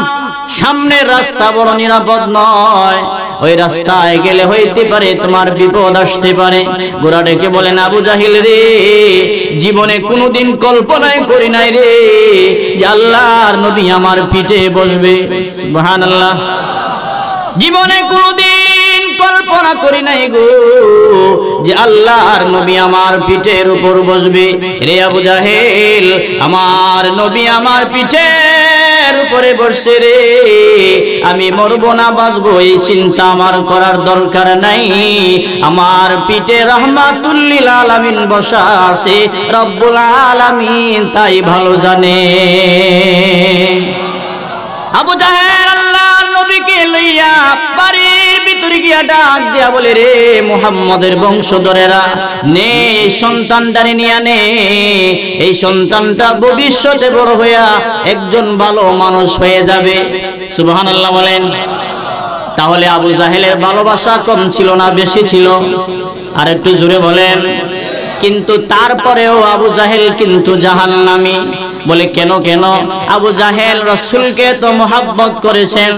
সামনের রাস্তা বড় নিরাপদ নয়। ওই রাস্তায় গেলে হইতে পারে তোমার বিপদ আসতে পারে। গোড়া ডেকে বলেন, আবু জাহিল রে, জীবনে কোনোদিন কল্পনাই করি নাই রে আল্লাহর নবী আমার পিঠে বসবে। সুবহানাল্লাহ। জীবনে কোনদিন কল্পনা করি নাই গো যে আল্লাহর নবী আমার পিঠের উপর বসবে। রে আবু জাহেল, আমার নবী আমার পিঠের উপরে বসে রে। আমি মরবো না, বাঁচবো, এই চিন্তা আমার করার দরকার নাই। আমার পিঠে রহমাতুল্লিল আলামিন বসা আছে, রব্বুল আলামিন তাই ভালো জানে। আবু জাহেল আল্লাহ নবীকে লইয়া বাড়ির ভিতরে গিয়া ডাক দিয়া বলে, রে মুহাম্মদের বংশধরেরা, নে এই সন্তানটারে নিয়া নে। এই সন্তানটা ভবিষ্যতে বড় হইয়া একজন ভালো মানুষ হয়ে যাবে। সুবহানাল্লাহ বলেন। তাহলে আবু জাহেলের ভালোবাসা কম ছিল না বেশি ছিল? আর একটু জুড়ে বলেন। কিন্তু তারপরেও আবু জাহেল কিন্তু জাহান জাহান্নামী। বলে, কেন কেন? আবু জাহেল রসুলকে তো মোহাব্বত করেছেন,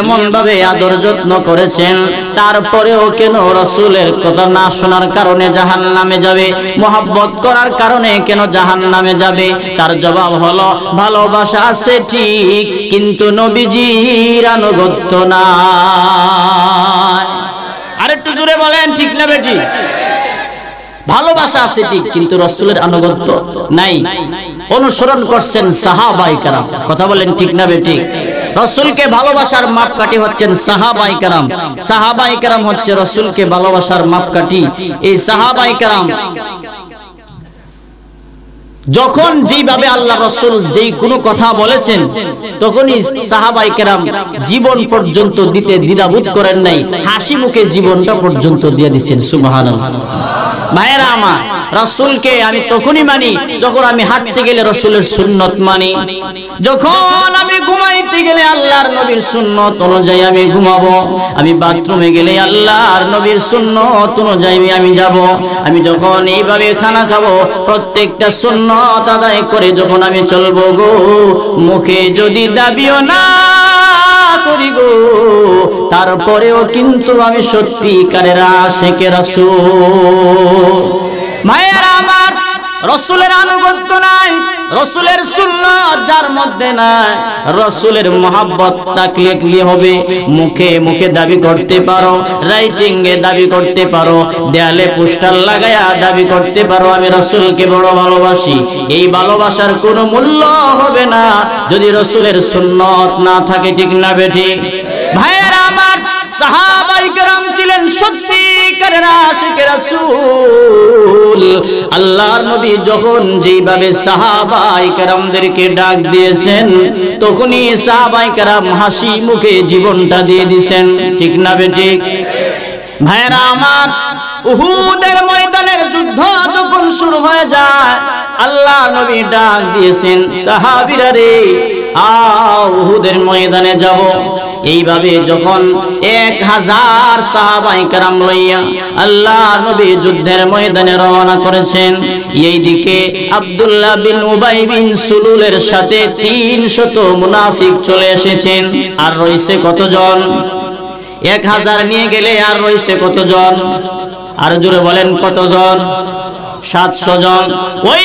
এমন ভাবে আদর যত্ন করেছেন। তারপরেও কেন রসুলের কথা না শোনার কারণে জাহান নামে যাবে? মোহাব্বত করার কারণে কেন জাহান নামে যাবে? তার জবাব হলো, ভালোবাসা আছে ঠিক, কিন্তু নবীজির আনুগত্য না আরেকটু জুড়ে বলেন, ঠিক না বেটি ভালোবাসা আছে ঠিক, কিন্তু রসুলের আনুগত্য নাই। অনুসরণ করছেন সাহাবাই কারাম। কথা বলেন ঠিক না বেটি রসুলকে ভালোবাসার মাপকাঠি হচ্ছেন সাহাবাই কারাম। সাহাবাই কারাম হচ্ছে রসুলকে ভালোবাসার মাপকাঠি। এই সাহাবাই কারাম যখন যেইভাবে আল্লাহ রসুল যেই কোনো কথা বলেছেন, তখনই সাহাবাই কেরাম জীবন পর্যন্ত দিতে দ্বিধাবোধ করেন নাই। হাসি মুখে জীবনটা পর্যন্ত দিয়ে দিচ্ছেন সুবাহান ভাইয়েরা আমার, রসুলকে আমি তখনই মানি যখন আমি হাঁটতে গেলে রসুলের সুন্নত মানি। যখন আমি ঘুমাইতে গেলে আল্লাহর নবীর সুন্নত অনুযায়ী আমি ঘুমাবো, আমি বাথরুমে গেলে আল্লাহর নবীর সুন্নত অনুযায়ী আমি যাব। আমি যখন এইভাবে খানা খাব, প্রত্যেকটা সুন্নত আদায় করে যখন আমি চলবো গো, মুখে যদি দাবিও না করি গো। তারপরেও কিন্তু আমি সত্যিকারের আশেকের রাসূল। মায়েরা আমার রসুলের আনুগত্য নাই। রসুলের সুন্নত যার মধ্যে নাই, রসুলের মহাব্বত থাকলে কি হবে। মুখে মুখে দাবি করতে পারো রাইটিং এ দাবি করতে পারো, দেয়ালে পোস্টার লাগায়া দাবি করতে পারো, আমি রসুলকে বড় ভালোবাসি। এই ভালোবাসার কোনো মূল্য হবে না। যদি রসুলের সুন্নত না থাকে, ঠিক না বেঠিক ভাইয়েরা সাহাবাই কেরাম ছিলেন সত্যিকারের আশিক রাসূল। আল্লাহর নবী যখন যেইভাবে সাহাবাই কেরামদেরকে ডাক দিয়েছেন, তখনই সাহাবাই হাসি মুখে জীবনটা দিয়ে দিছেন। ঠিক না বেঠিক ভাইরা আমার, উহুদের ময়দানের যুদ্ধ যখন শুরু হয়ে যায় আল্লাহ নবী ডাক দিয়েছেন, সাহাবিরা রে আও উহুদের ময়দানে যাব। এইভাবে যখন এক হাজার সাহাবাই কারাম লইয়া আল্লাহ নবী যুদ্ধের ময়দানে রওনা করেছেন এই দিকে আব্দুল্লাহ বিন উবাই বিন সুলুলের সাথে তিন শত মুনাফিক চলে এসেছেন। আর রয়েছে কতজন? এক হাজার নিয়ে গেলে আর রয়েছে কতজন? আর জোরে বলেন কতজন? সাতশো জন। ওই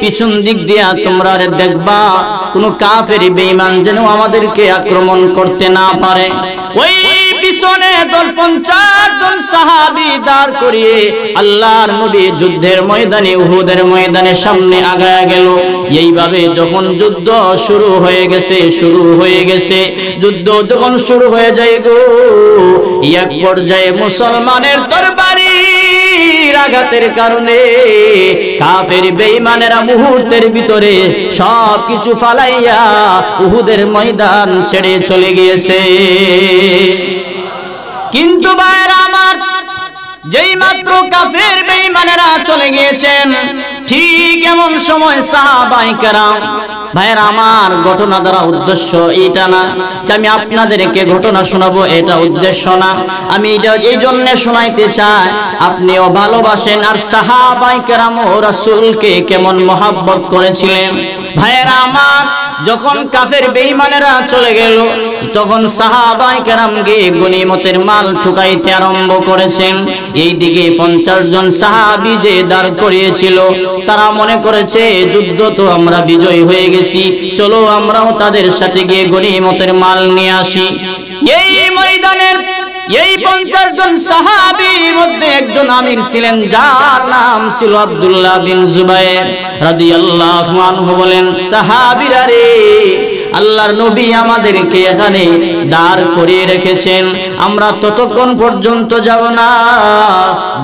পিছন দিক দিয়া তোমরা দেখবা, কোন কাফের বেঈমান যেন আমাদেরকে আক্রমণ করতে না পারে। ওই পিছনে দাঁড় করিয়ে আল্লাহর নবী যুদ্ধের ময়দানে, উহুদের ময়দানে সামনে আগায়া গেল। এইভাবে যখন যুদ্ধ শুরু হয়ে গেছে, শুরু হয়ে গেছে। যুদ্ধ যখন শুরু হয়ে যায় গো, এক পর্যায়ে মুসলমানের দরবারি আঘাতের কারণে কাফের বেঈমানেরা মুহূর্তের ভিতরে সব কিছু ফালাইয়া উহুদের ময়দান ছেড়ে চলে গিয়েছে। কিন্তু ভাইরা আমার, যেই মাত্র কাফের বেঈমানেরা চলে গিয়েছেন, ঠিক এমন সময় সাহাবাই কেরাম ভাইয়ের, আমার ঘটনা দ্বারা উদ্দেশ্য এটা না যে আমি আপনাদেরকে ঘটনা শোনাবো, এটা উদ্দেশ্য না। আমি এটা এই জন্য শোনাইতে চাই, আপনিও ভালোবাসেন আর সাহাবাই কেরাম ও রাসূলকে কেমন মহাব্বত করেছিলেন। ভাইয়ের, আমার যখন কাফের বেঈমানেরা চলে গেল, তখন সাহাবাই কেরাম গিয়ে গনিমতের মাল ঠুকাইতে আরম্ভ করেছেন। এই দিকে পঞ্চাশ জন সাহাবি যে দাঁড় করিয়েছিল, তারা মনে করেছে, যুদ্ধ তো আমরা বিজয় হয়ে গেছি। চলো আমরাও তাদের সাথে গিয়ে গনিমতের মাল নিয়ে আসি। এই ময়দানের এই পঞ্চাশ জন সাহাবির মধ্যে একজন আমির ছিলেন, যার নাম ছিল আব্দুল্লাহ বিন জুবাইর রাদিয়াল্লাহু আনহু বলেন, সাহাবীরা রে, আল্লাহর নবী আমাদেরকে এখানে দাঁড় করিয়ে রেখেছেন। আমরা ততক্ষণ পর্যন্ত যাব না।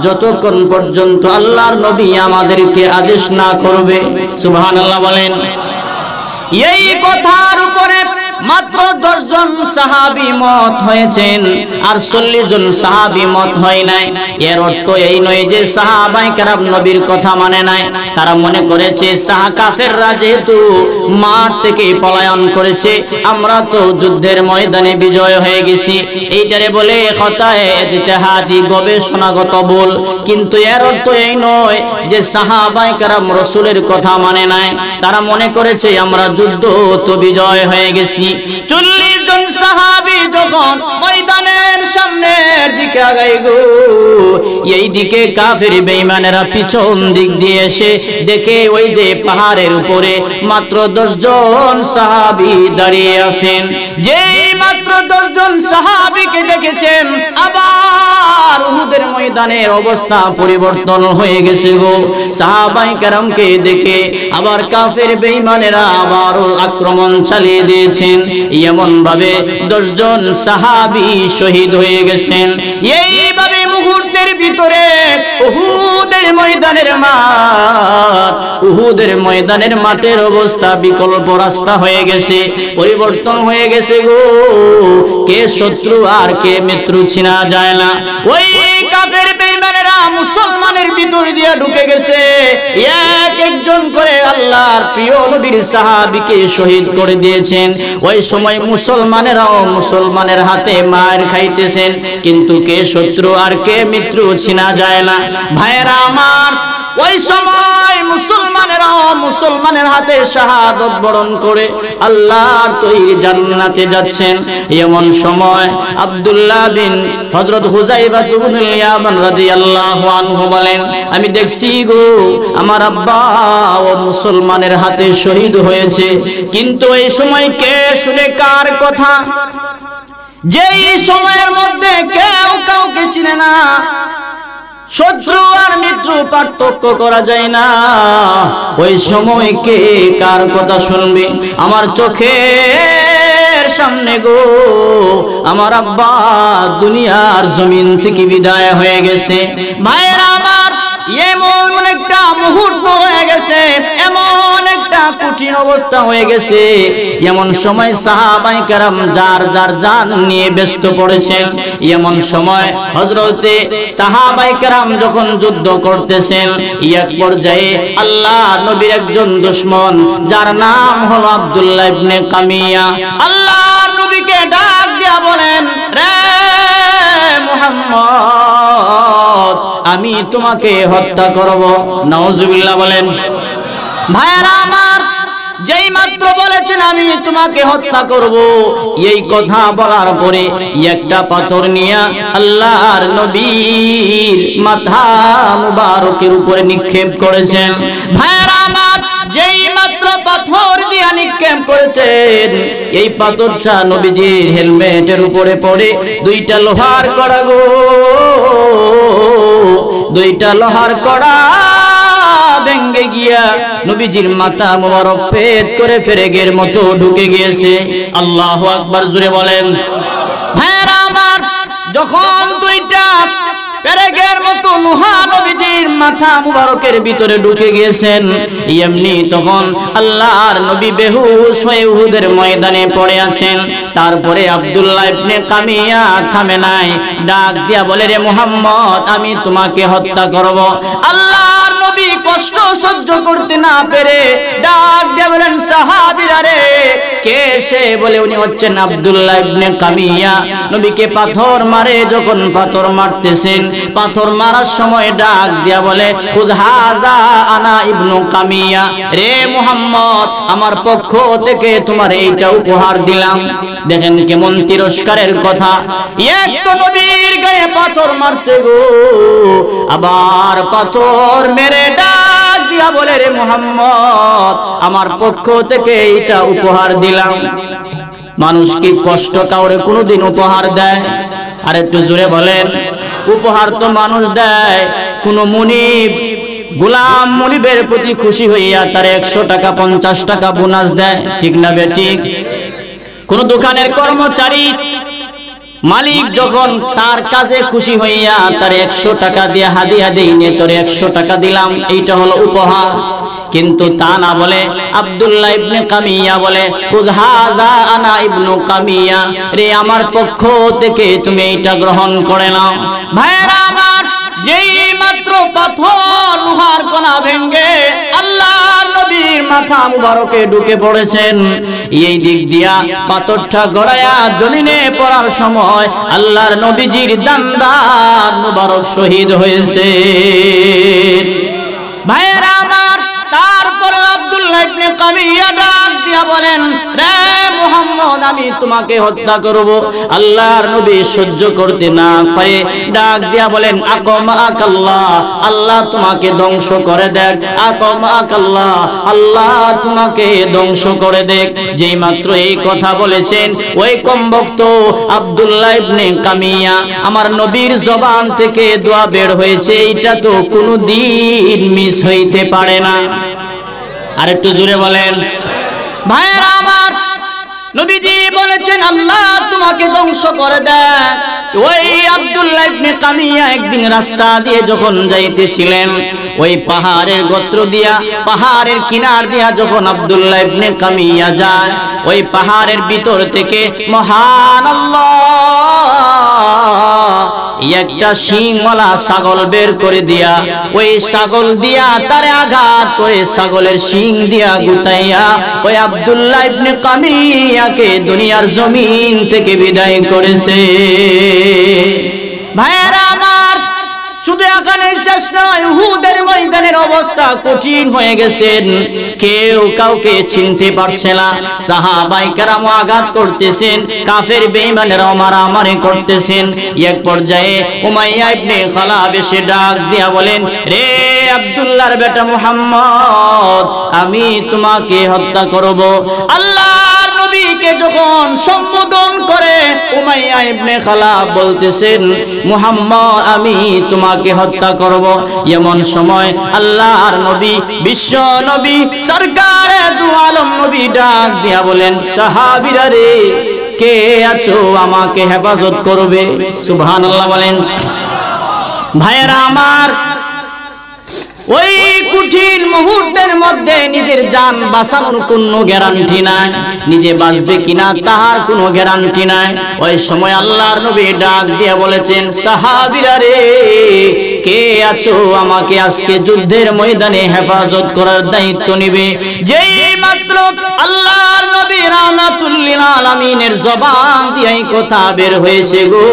যতক্ষণ পর্যন্ত আল্লাহর নবী আমাদেরকে আদেশ না করবে। সুবহানাল্লাহ বলেন। এই কথার উপরে মাত্র দশ জন সাহাবি মত হয়েছেন আর চল্লিশ জন সাহাবি মত হয় নাই। এর অর্থ এই নয় যে সাহাবাই কারাম নবীর কথা মানে নাই। তারা মনে করেছে, সাহা কাফেররা যেহেতু মাঠ থেকে পলায়ন করেছে, আমরা তো যুদ্ধের ময়দানে বিজয় হয়ে গেছি। এইটারে বলে ইজতিহাদি গবেষণাগত বল কিন্তু এর অর্থ এই নয় যে সাহাবাই কারাম রসুলের কথা মানে নাই। তারা মনে করেছে, আমরা যুদ্ধ তো বিজয় হয়ে গেছি। চল্লিশ জন সাহাবি যখন ময়দানের সামনের দিকে আগাই গো, এই দিকে কাফের বেঈমানেরা পিছন দিক দিয়ে এসে দেখে ওই যে পাহাড়ের উপরে মাত্র দশ জন সাহাবি দাঁড়িয়ে আছেন। যেই মাত্র দশ জন সাহাবিকে দেখেছেন। আবার উহুদের ময়দানের অবস্থা পরিবর্তন হয়ে গেছে গো। সাহাবাই কারামকে দেখে আবার কাফের বেঈমানেরা আবারও আক্রমণ চালিয়ে দিয়েছেন। এমন ভাবে দশজন সাহাবি শহীদ হয়ে গেছেন। এইভাবে মুহূর্তের ভিতরে ময়দানের মাঠ উহুদের ময়দানের মাঠের অবস্থা বিকল্প রাস্তা হয়ে গেছে, পরিবর্তন হয়ে গেছে গো। কে শত্রু আর কে মিত্র চিনা যায় না। ওই কাফের বেঈমানেরা মুসলমানের ভিতর ঢুকে গেছে। এক একজন করে আল্লাহর প্রিয় নবীর সাহাবিকে শহীদ করে দিয়েছেন। ওই সময় মুসলমানেরাও মুসলমানের হাতে মার খাইতেছেন। কিন্তু কে শত্রু আর কে মিত্র চিনা যায় না। ভাইয়েরা আমার ওই সময় মুসলমানেরা মুসলমানের হাতে শাহাদত বরণ করে আল্লাহর তৈরি জান্নাতে যাচ্ছেন। এমন সময় আব্দুল্লাহ বিন হযরত হুজাইফা ইবনুল ইয়ামান রাদিয়াল্লাহু আনহু বলেন, আমি দেখছি গো, আমার আব্বা ও মুসলমানের হাতে শহীদ হয়েছে। কিন্তু এই সময় কে শুনে কার কথা? যেই সময়ের মধ্যে কেউ কাউকে চিনে না। শত্রু আর মিত্র পার্থক্য করা যায় না। ওই সময় কে কার কথা শুনবে? আমার চোখে সামনে গো, আমার আব্বা দুনিয়ার জমিন থেকে বিদায় হয়ে গেছে। ভাইয়ের আমার এমন একটা মুহূর্ত হয়ে গেছে, এমন কঠিন অবস্থা হয়ে গেছে। এমন সময় সাহাবাই কারাম যার যার জান নিয়ে ব্যস্ত পড়েছেন। এমন সময় হজরতে সাহাবাই কারাম যখন যুদ্ধ করতেছেন, এক পর্যায়ে আল্লাহ নবীর একজন দুশ্মন, যার নাম হলো আব্দুল্লাহ ইবনে কামিয়া, আল্লাহ নবীকে ডাক দিয়া বলেন, রে মুহাম্মদ, আমি তোমাকে হত্যা করব। নওজুবিল্লাহ বলেন আমার যেই মাত্র বলেছেন, আমি তোমাকে হত্যা করব। এই কথা বলার পরে একটা পাথর নিয়ে আল্লাহর নবীর মাথা মুবারকের উপরে নিক্ষেপ করেছেন। ভাইয়ারা আমার, যেই মাত্র পাথর দিয়া নিক্ষেপ করেছেন, এই পাথরটা নবীজির হেলমেটের উপরে পড়ে দুইটা লোহার কড়া গো, দুইটা লোহার কড়া গিয়া নবীজির মাথা মোবারক পেট করে ফেরেগের মতো ঢুকে গিয়েছে। আল্লাহ আকবার জুড়ে বলেন যখন দুইটা পেরেগের মতো মাথা মুবারকের ভিতরে ঢুকে গিয়েছেন, এমনি তখন আল্লাহর নবী ময়দানে পড়ে আছেন। তারপরে আব্দুল্লাহ ইবনে কামিয়া থামে নাই ডাক দিয়া বলে, রে মুহাম্মদ, আমি তোমাকে হত্যা করব। আল্লাহর নবী কষ্ট সহ্য করতে না পেরে ডাক দিয়া বলেন, সাহাবীরা রে, কে সে? বলে উনি হচ্ছেন আব্দুল্লাহ ইবনে কামিয়া। নবীকে পাথর মারে যখন পাথর মারতেছেন, পাথর মারার সময় ডাক দিয়া বলে, খুদ হাদা আনা ইবনু কামিয়া। রে মুহাম্মদ, আমার পক্ষ থেকে তোমার এইটা উপহার দিলাম। দেখেন কেমন তিরস্কারের কথা। এক তো নবীর গায়ে পাথর মারছে গো, আবার পাথর মেরে ডাক দিয়া বলে, রে মুহাম্মদ, আমার পক্ষ থেকে এইটা উপহার দিলাম। মানুষ কি কষ্ট কাউরে কোনোদিন উপহার দেয়? আর একটু জোরে বলেন, উপহার তো মানুষ দেয়। কোন মুনিব, গোলাম মনিবের প্রতি খুশি হইয়া তার একশো টাকা, পঞ্চাশ টাকা বোনাস দেয়। ঠিক না বে ঠিক? কোন দোকানের কর্মচারী মালিক যখন তার কাজে খুশি হইয়া তার একশো টাকা দিয়ে হাদিয়া নিয়ে তোর একশো টাকা দিলাম, এইটা হলো উপহার। কিন্তু তা না বলে আব্দুল্লাহ ইবনে কামিয়া বলে খুদহাদা আনা ইবনু কামিয়া, রে আমার পক্ষ থেকে তুমি এইটা গ্রহণ করে নাও। ভাইরা আমার যেই মাত্র পাথর লোহার কণা ভেঙ্গে আল্লাহ নবীর মাথা মুবারকে ঢুকে পড়েছেন, এই দিক দিয়া পাথরটা গড়ায়া জমিনে পড়ার সময় আল্লাহর নবীজির দান্দার মুবারক শহীদ হয়েছে। ভাইয়েরা আমার, তারপরে আব্দুল্লাহ ইবনে দিয়া বলেন, রে মুহাম্মদ, আমি তোমাকে হত্যা করব। আল্লাহর নবী সহ্য করতে না পারে ডাক দিয়া বলেন আল্লাহ তোমাকে ধ্বংস করে দেখ। আল্লাহ তোমাকে ধ্বংস করে দেখ। যেই মাত্র এই কথা বলেছেন, ওই কমবক্ত আব্দুল্লাহ ইবনে কামিয়া, আমার নবীর জবান থেকে দোয়া বের হয়েছে, এইটা তো কোনো দিন মিস হইতে পারে না। আর একটু জুড়ে বলেন ভাইয়েরা আমার, নবীজি বলেছেন, আল্লাহ তোমাকে ধ্বংস করে দেয়। ওই আব্দুল্লাহ ইবনে কামিয়া একদিন রাস্তা দিয়ে যখন যাইতেছিলেন, ওই পাহাড়ের গোত্র দিয়া, পাহাড়ের কিনার দিয়া যখন আব্দুল্লাহ ইবনে কামিয়া যায়, ওই পাহাড়ের ভিতর থেকে মহান আল্লাহ একটা শিংওয়ালা ছাগল বের করে দিয়া, ওই ছাগল দিয়া তারে আঘাত করে ছাগলের শিং দিয়া গুতাইয়া ওই আব্দুল্লাহ ইবনে কামিয়াকে দুনিয়ার জমিন থেকে বিদায় করেছে। আমার শুধু এখানে শেষ নয়, উহুদের ময়দানের অবস্থা কঠিন হয়ে গেছেন। কেউ কাউকে চিনতে পারছে না। সাহাবাই কেরাম আঘাত করতেছেন, কাফের বেঈমানেরা মারামারি করতেছেন। এক পর্যায়ে উমাইয়া ইবনে খালাব এসে ডাক দিয়া বলেন, রে আব্দুল্লাহর বেটা মুহাম্মদ, আমি তোমাকে হত্যা করব। আল্লাহর নবীকে যখন সম্বোধন করে, উমাইয়া ইবনে খালাব বলতেছেন, মুহাম্মদ, আমি তোমাকে হত্যা করব। এমন সময় আল্লাহর নবী, বিশ্ব নবী, সরকারে দু আলম নবী ডাক দিয়া বলেন, সাহাবীরা রে, কে আছো? আমাকে হেফাজত করবে? সুবহানাল্লাহ বলেন, ভাইয়েরা আমার ওই কঠিন মুহূর্তের মধ্যে নিজের জান বাঁচানোর কোনো গ্যারান্টি নাই। নিজে বাঁচবে কিনা তাহার কোনো গ্যারান্টি নাই। ওই সময় আল্লাহর নবী ডাক দিয়ে বলেছেন, সাহাবিরা রে, কে আছো? আমাকে আজকে যুদ্ধের ময়দানে হেফাজত করার দায়িত্ব নিবে। যেই মাত্র আল্লাহর নবী রাহমাতুল্লিল আলামিনের জবান দিয়ে কথা বের হয়েছে গো।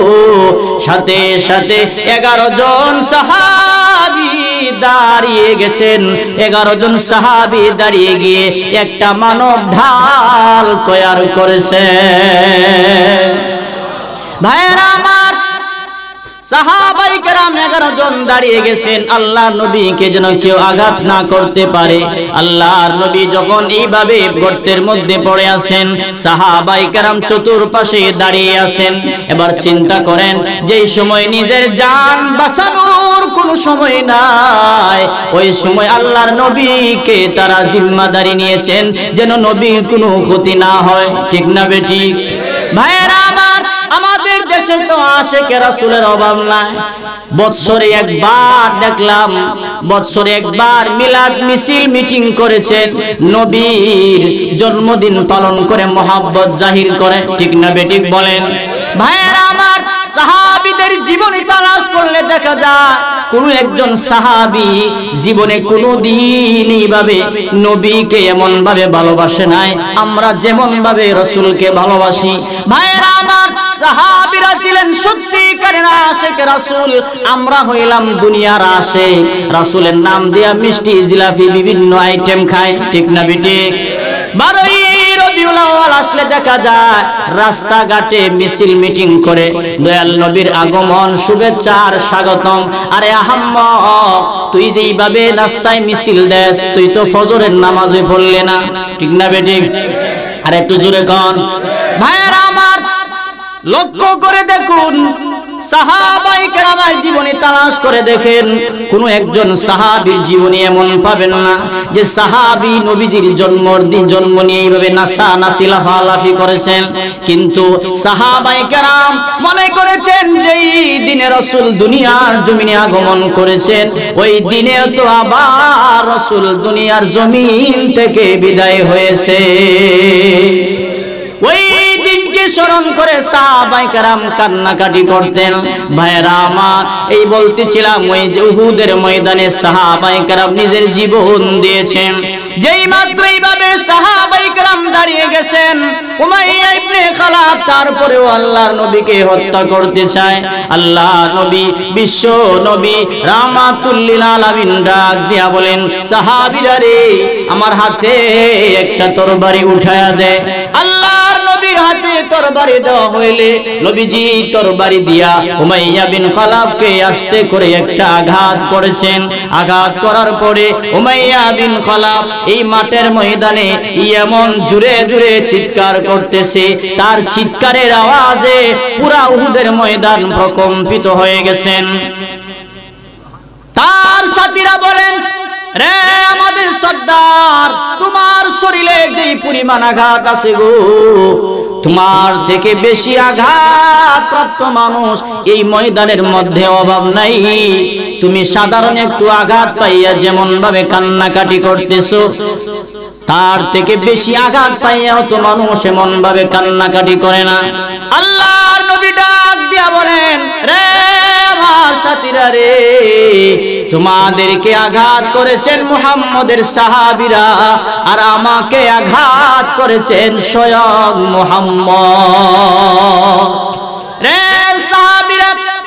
সাথে সাথে এগারো জন সাহাবী দাঁড়িয়ে গেছেন। এগারো জন সাহাবি দাঁড়িয়ে গিয়ে একটা মানব ঢাল তৈয়ার করেছে। ভাইরা সাহাবাই কেরাম এগারো জন দাঁড়িয়ে গেছেন। আল্লাহ নবীকে যেন কেউ আঘাত না করতে পারে। আল্লাহর নবী যখন এইভাবে গর্তের মধ্যে পড়ে আছেন, সাহাবাই কেরাম চতুর্পাশে দাঁড়িয়ে আছেন। এবার চিন্তা করেন, যেই সময় নিজের জান বাঁচানোর কোনো সময় নাই, ওই সময় আল্লাহর নবীকে তারা জিম্মাদারি নিয়েছেন, যেন নবীর কোনো ক্ষতি না হয়। ঠিক না বেঠিক ভাইয়েরা দেশে তো আসে কেরাসুলের অভাব নাই। বৎসরে একবার দেখলাম, বৎসরে একবার মিলাদ মিছিল মিটিং করেছেন। নবীর জন্মদিন পালন করে মহাব্বত জাহির করে ঠিক না বেটিক বলেন? ভাইয়েরা, আমার সাহাবিদের জীবনী তালাশ করলে দেখা যায়, কোন একজন সাহাবি জীবনে কোনো দিন এইভাবে নবীকে এমন ভাবে ভালোবাসে নাই। আমরা যেমন ভাবে রসুলকে ভালোবাসি। ভাইয়েরা আমার, সাহাবিরা ছিলেন সত্যিকারের আশেক রাসূল। আমরা হইলাম দুনিয়ার আশেক। রাসূলের নাম দিয়া মিষ্টি জিলাফি বিভিন্ন আইটেম খায় ঠিক না বিটিক বারোই আউয়াল আসলে দেখা যায়, রাস্তাঘাটে মিছিল মিটিং করে দয়াল নবীর আগমন শুভেচ্ছার স্বাগতম। আরে তুই যেইভাবে রাস্তায় মিছিল দেস, তুই তো ফজরের নামাজে পড়লে না। ঠিক না বেটি? আর একটু জোরে কন। আমার, লক্ষ্য করে দেখুন সাহাবাই জীবনী তালাশ করে দেখেন একজন সাহাবীর জীবনী এমন পাবেন না যে সাহাবী নবীজির জন্মদিন জন্ম নিয়ে এইভাবে নাসা করেছেন। কিন্তু মনে করেছেন যেই দিনে রসুল দুনিয়ার জমিনে আগমন করেছেন। ওই দিনে তো আবার রসুল দুনিয়ার জমিন থেকে বিদায় হয়েছে। স্মরণ করে সাহাবাই কারাম কান্নাকাটি করতেন। ভাইরা আমার, এই বলতেছিলাম, ওই যে উহুদের ময়দানে সাহাবাই কারাম নিজের জীবন দিয়েছেন। যেই মাত্র এইভাবে সাহাবাই কারাম দাঁড়িয়ে গেছেন, উমাইয়া ইবনে খালাব তারপরেও আল্লাহর নবীকে হত্যা করতে চায়। আল্লাহ নবী, বিশ্ব নবী, রামাতুল্লিল আলামিন ডাক দিয়া বলেন, সাহাবীরা রে, আমার হাতে একটা তরবারি উঠায়া দে। আল্লাহর নবীর হাতে তরবারি দেওয়া হইলে নবীজি তরবারি দিয়া উমাইয়া বিন খালাফকে আস্তে করে একটা আঘাত করেছেন। আঘাত করার পরে উমাইয়া বিন খালাফ এই মাঠের ময়দানে এমন জুড়ে জুড়ে চিৎকার করতেছে। তার চিৎকারের আওয়াজে পুরা উহুদের ময়দান প্রকম্পিত হয়ে গেছেন। তার সাথীরা বলেন রে আমাদের সর্দার, তোমার শরীরে যেই পরিমাণ আঘাত আছে গো, তোমার থেকে বেশি আঘাত প্রাপ্ত মানুষ এই ময়দানের মধ্যে অভাব নাই। তুমি সাধারণ একটু আঘাত পাইয়া যেমন ভাবে কান্নাকাটি করতেছো, তার থেকে বেশি আঘাত পাইয়াও তো মানুষ এমন ভাবে কান্নাকাটি করে না। আল্লাহর নবী ডাক দিয়া বলেন, রে আমার সাথীরা রে, তোমাদেরকে আঘাত করেছেন মুহাম্মদের সাহাবিরা, আর আমাকে আঘাত করেছেন স্বয়ং মুহাম্মদ। রে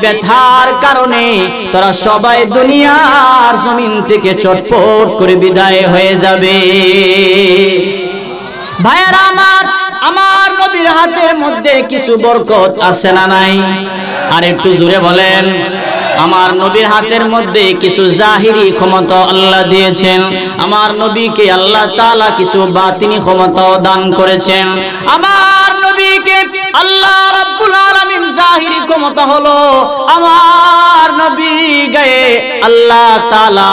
ব্যথার কারণে তারা সবাই দুনিয়ার জমিন থেকে চটপট করে বিদায় হয়ে যাবে। ভাইয়ার, আমার আমার নবীর হাতের মধ্যে কিছু বরকত আছে না নাই? আর একটু জুড়ে বলেন। আমার নবীর হাতের মধ্যে কিছু জাহিরি ক্ষমতা আল্লাহ দিয়েছেন। আমার নবীকে আল্লাহ তাআলা কিছু বাতিনি ক্ষমতাও দান করেছেন। আমার নবীকে আল্লাহ রাব্বুল জাহিরি ক্ষমতা হলো আমার নবী গায়ে আল্লাহ তাআলা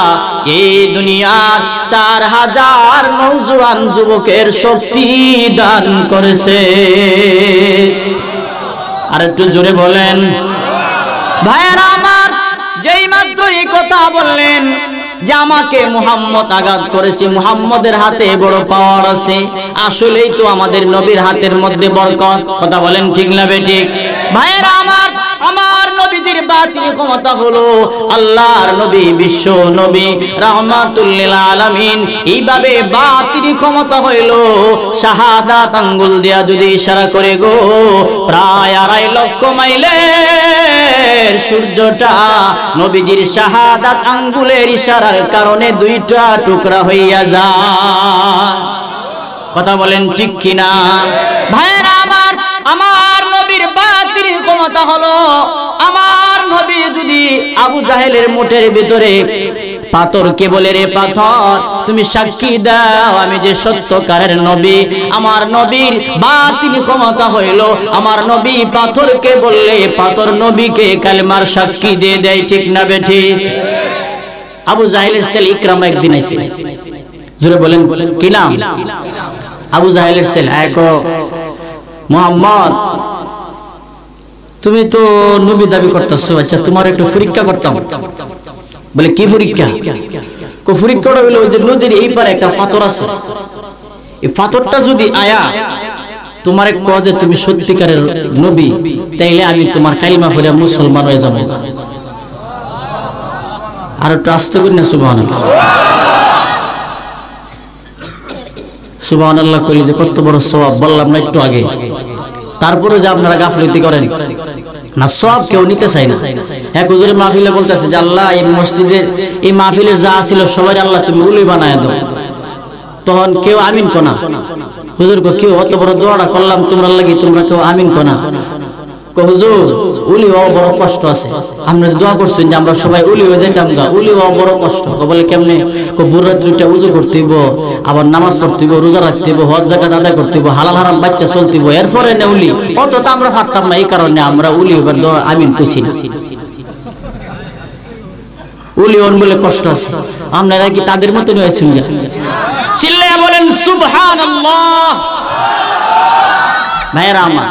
এই দুনিয়ার চার হাজার নৌজওয়ান যুবকের শক্তি দান করেছে। আর একটু জোরে বলেন, ভাইয়েরা যেই মাত্র এই কথা বললেন যে আমাকে মুহাম্মদ আঘাত করেছে, মুহাম্মদের হাতে বড় পাওয়ার আছে, আসলেই তো আমাদের নবীর হাতের মধ্যে বরকত। কথা বলেন ঠিক না বেঠিক ভাইয়েরা আমার নবীজির বাতিল ক্ষমতা হলো আল্লাহর নবী, বিশ্ব নবী রহমাতুল্লিল আলামিন। এইভাবে বাতিল ক্ষমতা হইল। শাহাদাত আঙ্গুল দিয়া যদি ইশারা করে গো, প্রায় আড়াই লক্ষ মাইলের সূর্যটা নবীজির শাহাদাত আঙ্গুলের ইশারার কারণে দুইটা টুকরা হইয়া যায়। কথা বলেন ঠিক কিনা? ভাইয়েরা আমার নবীর বাতিল ক্ষমতা হলো, আমার নবী যদি আবু জাহেলের মুঠের ভিতরে পাথরকে বলে রে পাথর, তুমি সাক্ষী দাও, আমি যে সত্যকারের নবী, আমার নবীর বাতিল ক্ষমতা হইল, আমার নবী পাথরকে বললে পাথর নবীকে কালমার সাক্ষী দিয়ে দেয়, ঠিক না বেঠি? আবু জাহেলের ছেলে ইকরাম একদিন আইছে। জুড়ে বলেন, কি নাম? আবু জাহেলের ছেলে এক মোহাম্মদ, তুমি তো নবী দাবি করতেছো আচ্ছা তোমার একটু পরীক্ষা করতাম। বলে, কি পরীক্ষা? পরীক্ষাটা হলো ওই যে নদীর এই পারে একটা পাথর আছে। এই পাথরটা যদি আয়া, তোমারে তোমার যে তুমি সত্যিকারের নবী, তাইলে আমি তোমার কালিমা পড়ে মুসলমান হয়ে যাব। আর একটু আসতে করি না সুবহান সুবহান আল্লাহ কইলে যে কত বড় সওয়াব, বললাম না একটু আগে। তারপরে যে আপনারা গাফলতি করেন। না, সব কেউ নিতে চাই না। এক হুজুরে মাহফিলে বলতেছে যে, আল্লাহ, এই মসজিদে, এই মাহফিলে যা ছিল সবাই আল্লাহ তুমি উলি বানায় দাও। তখন কেউ আমিন কোনা হুজুর কেউ অত বড় দোয়াটা করলাম, তোমরা লাগি তোমরা কেউ আমিন কোনা হুজুর উলি হওয়া বড় কষ্ট আছে। আমরা দোয়া করছেন যে আমরা সবাই উলি হয়ে যাইতাম গা। উলি হওয়া বড় কষ্ট। বলে কেমনে? কো বুড়াত্রিটা উজু করতে হইব আবার নামাজ পড়তে হইব রোজা রাখতে হইব হজ জাকাত আদায় করতে হইব হালাল হারাম বাচ্চা চলতে হইব এরপরে না উলি। অত তো আমরা পারতাম না, এই কারণে আমরা উলি হইবার দোয়া আমিন কইছি উলি হন বলে কষ্ট আছে। আপনারা কি তাদের মতন হয়েছেন চিল্লে বলেন, সুবহানাল্লাহ। ভাইরা আমার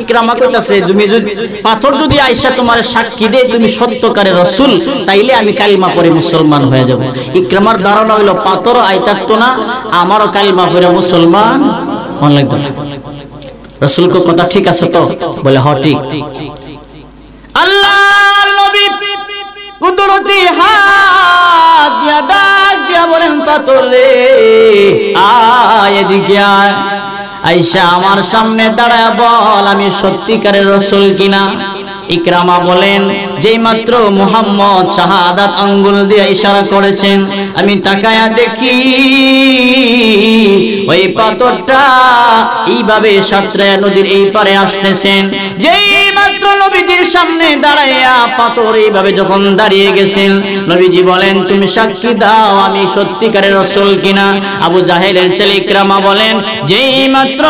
ইকরামা কইতাছে, তুমি যদি পাথর যদি আইসা তোমার সাক্ষী দেয় তুমি সত্যকারের রসুল, তাইলে আমি কালিমা পরে মুসলমান হয়ে যাব। ইকরামার ধারণা হইল পাথর আইতাতো না, আমারও কালিমা পরে মুসলমান মন লাগতো না। রসুলকে কথা ঠিক আছে তো? বলে হ ঠিক। আল্লাহর নবী কুদরতি হাত দিয়া ডাক দিয়া বলেন, পাথর রে, আয় এদিকে আয়। আইসা আমার সামনে দাঁড়ায় বল আমি সত্যিকারের রসুল কিনা? ইকরামা বলেন, যেই মাত্র মুহাম্মদ শাহাদাত আঙ্গুল দিয়ে ইশারা করেছেন, আমি তাকায়া দেখি, ওই পাথরটা এইভাবে সাতরায়া নদীর এই পারে আসতেছেন। যেই মাত্র নবীজির সামনে পাথর এইভাবে যখন দাঁড়িয়ে গেছেন, নবীজি বলেন, তুমি সাক্ষী দাও, আমি সত্যিকারের কিনা? আবু ইকরামা বলেন, যেই মাত্র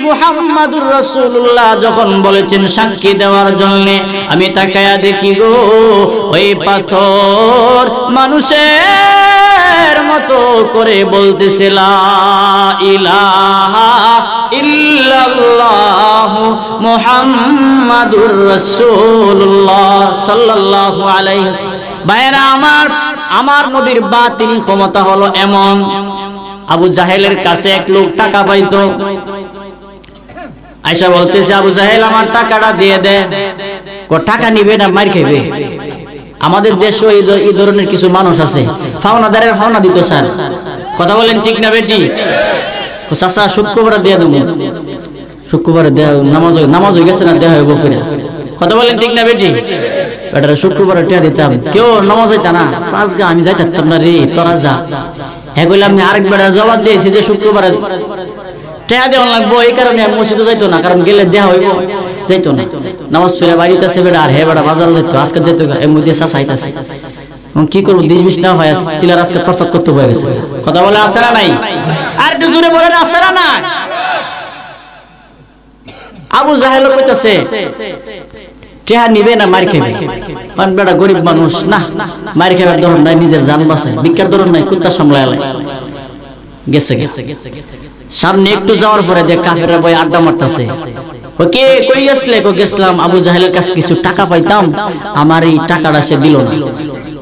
মুহাম্মাদুর রাসূলুল্লাহ যখন বলেছেন সাক্ষী দেওয়ার জন্য, আমি তাকায়া দেখি গো, ওই পাথর মানুষের মতো করে বলতেছে মুহাম্মাদুর রাসূলুল্লাহ সাল্লাল্লাহু আলাইহি আমার আমার নবীর বাতিনি ক্ষমতা হলো এমন আবু জাহেলের কাছে এক লোক টাকা পাইতো। আয়সা বলতেছে, আবু জাহেল, আমার টাকাটা দিয়ে দে। টাকা নিবে না, মার খাইবে? আমাদের দেশে এই ধরনের কিছু মানুষ আছে। ফাওনাদারের ফাওনা দিত, স্যার। কথা বলেন ঠিক না, বেটি? চাচা, শুক্রবারে দিয়ে দেবো। শুক্রবারে দেয়া, নামাজ নামাজ হয়ে গেছে না, দেয়া হইব করে কথা বলেন ঠিক না, বেটি? বেটারে, শুক্রবারে টিয়া দিতাম। কেউ নামাজ হইতা না। পাঁচ গা, আমি যাইতাম না রে, তোরা যা। হ্যাঁ বললাম আমি আরেক বেটার জবাব দিয়েছি যে শুক্রবারে টেহা দেওয়া লাগবো, এই কারণে আমি মসজিদে যাইতো না, কারণ গেলে দেয়া হইব, যাইতো না। নামাজ পড়ে বাড়িতে আছে বেটা আর হে বেটা বাজার যাইতো আজকে যেত এর মধ্যে চাষা কি করব দিস বিশ না হয় টিলার আজকে প্রসাদ করতে হয়ে গেছে। কথা বলে আসে না নাই? আর একটু জোরে বলেন আসে না আবু জাহেল কইতাছে টেহা নিবে না মার খেবে? কারণ বেটা গরিব মানুষ, না, মার খেবার ধরন নাই, নিজের জান বাসে ভিক্ষার ধরন নাই, কুত্তা সামলায় গেছে সামনে একটু যাওয়ার পরে দেখ কাফেররা বই আড্ডা মারতাছে। ওকে, কই গেছলে? কো আবু জাহেলের কাছে কিছু টাকা পাইতাম। আমার এই টাকাটা সে দিল না।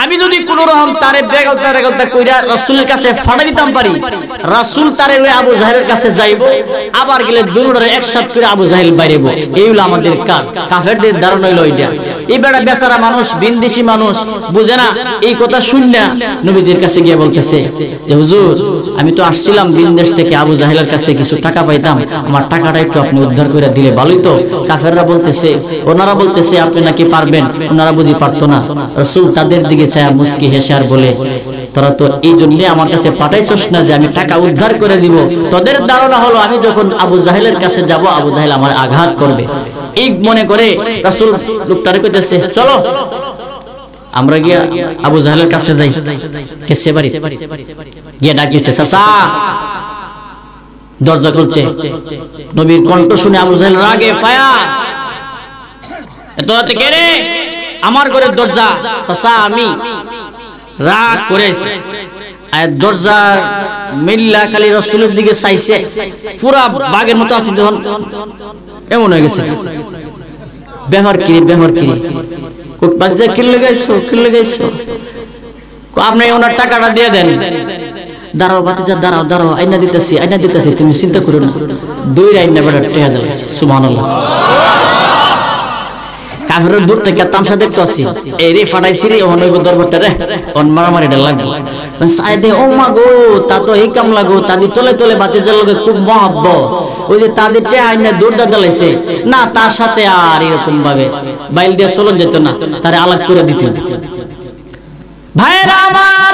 আমি যদি কোন রকম তারে বেগলতা বেগলতা কইরা রাসূলের কাছে ফাড়া দিতাম পারি, রাসূল তারে ওই আবু জাহেলের কাছে যাইবো, আবার গেলে দুনুরে একসাথ করে আবু জাহেল বাইরেবো। এই হলো আমাদের কাজ, কাফেরদের ধারণা হইল এইটা। এই বেটা বেচারা মানুষ, বিনদেশি মানুষ, বুঝে না, এই কথা শুননা নবীজির কাছে গিয়ে বলতেছে, যে হুজুর, আমি তো আসছিলাম বিনদেশ থেকে আবু জাহেলের কাছে, কিছু টাকা পাইতাম। আমার টাকাটা একটু আপনি উদ্ধার করে দিলে ভালোই তো। কাফেররা বলতেছে, ওনারা বলতেছে, আপনি নাকি পারবেন। ওনারা বুঝি পারতো না। রসুল তাদের দিকে ছায়া মুস্কি হেসে আর বলে, তোরা তো এই জন্য আমার কাছে পাঠাইছস না যে আমি টাকা উদ্ধার করে দিব। তোদের ধারণা হলো আমি যখন আবু জাহেলের কাছে যাব, আবু জাহেল আমার আঘাত করবে। এই মনে করে রাসূল লোকটারে কইতেছে, চলো, আমরা গিয়া আবু জাহেলের কাছে যাই। কেসে বাড়ি? গিয়ে ডাকিছে, চাচা। দরজা খুলছে। নবীর কণ্ঠ শুনে আবু জাহেল রাগে ফায়া এত রাতে কে রে? আমার ঘরের দরজা, চাচা, আমি। রাগ করেছে। আর দরজার মিল্লা খালি রসুলের দিকে চাইছে। পুরা বাঘের মতো আছে তখন এমন হয়ে গেছে। ব্যবহার কিরে ব্যবহার কিরে। বাচ্চা কিনলে গাইছো কিনলে গাইছো আপনি ওনার টাকাটা দিয়ে দেন। দাঁড়াও বাতিজা, দাঁড়াও দাঁড়াও। আইনা দিতেছি আইনা দিতেছি। তুমি চিন্তা করো না। দুই আইনা বেড়া টেহা দিলাইছে সুবহানাল্লাহ। কাফের দূর থেকে তামসা দেখতে আসি এই রে ফাটাইছি রে ওহন হইব দরবারটা রে। অন মারামারি ডা লাগবে। সাই দে ও মা গো, তা তো এই কাম লাগো তাদি তলে তলে বাতিজার লগে খুব মহব্বত। ওই যে তাদের টে আইনা দূর দা দালাইছে না, তার সাথে আর এরকম ভাবে। বাইল দিয়ে চলন যেত না, তারে আলাগ করে দিত। ভাইরা আমার,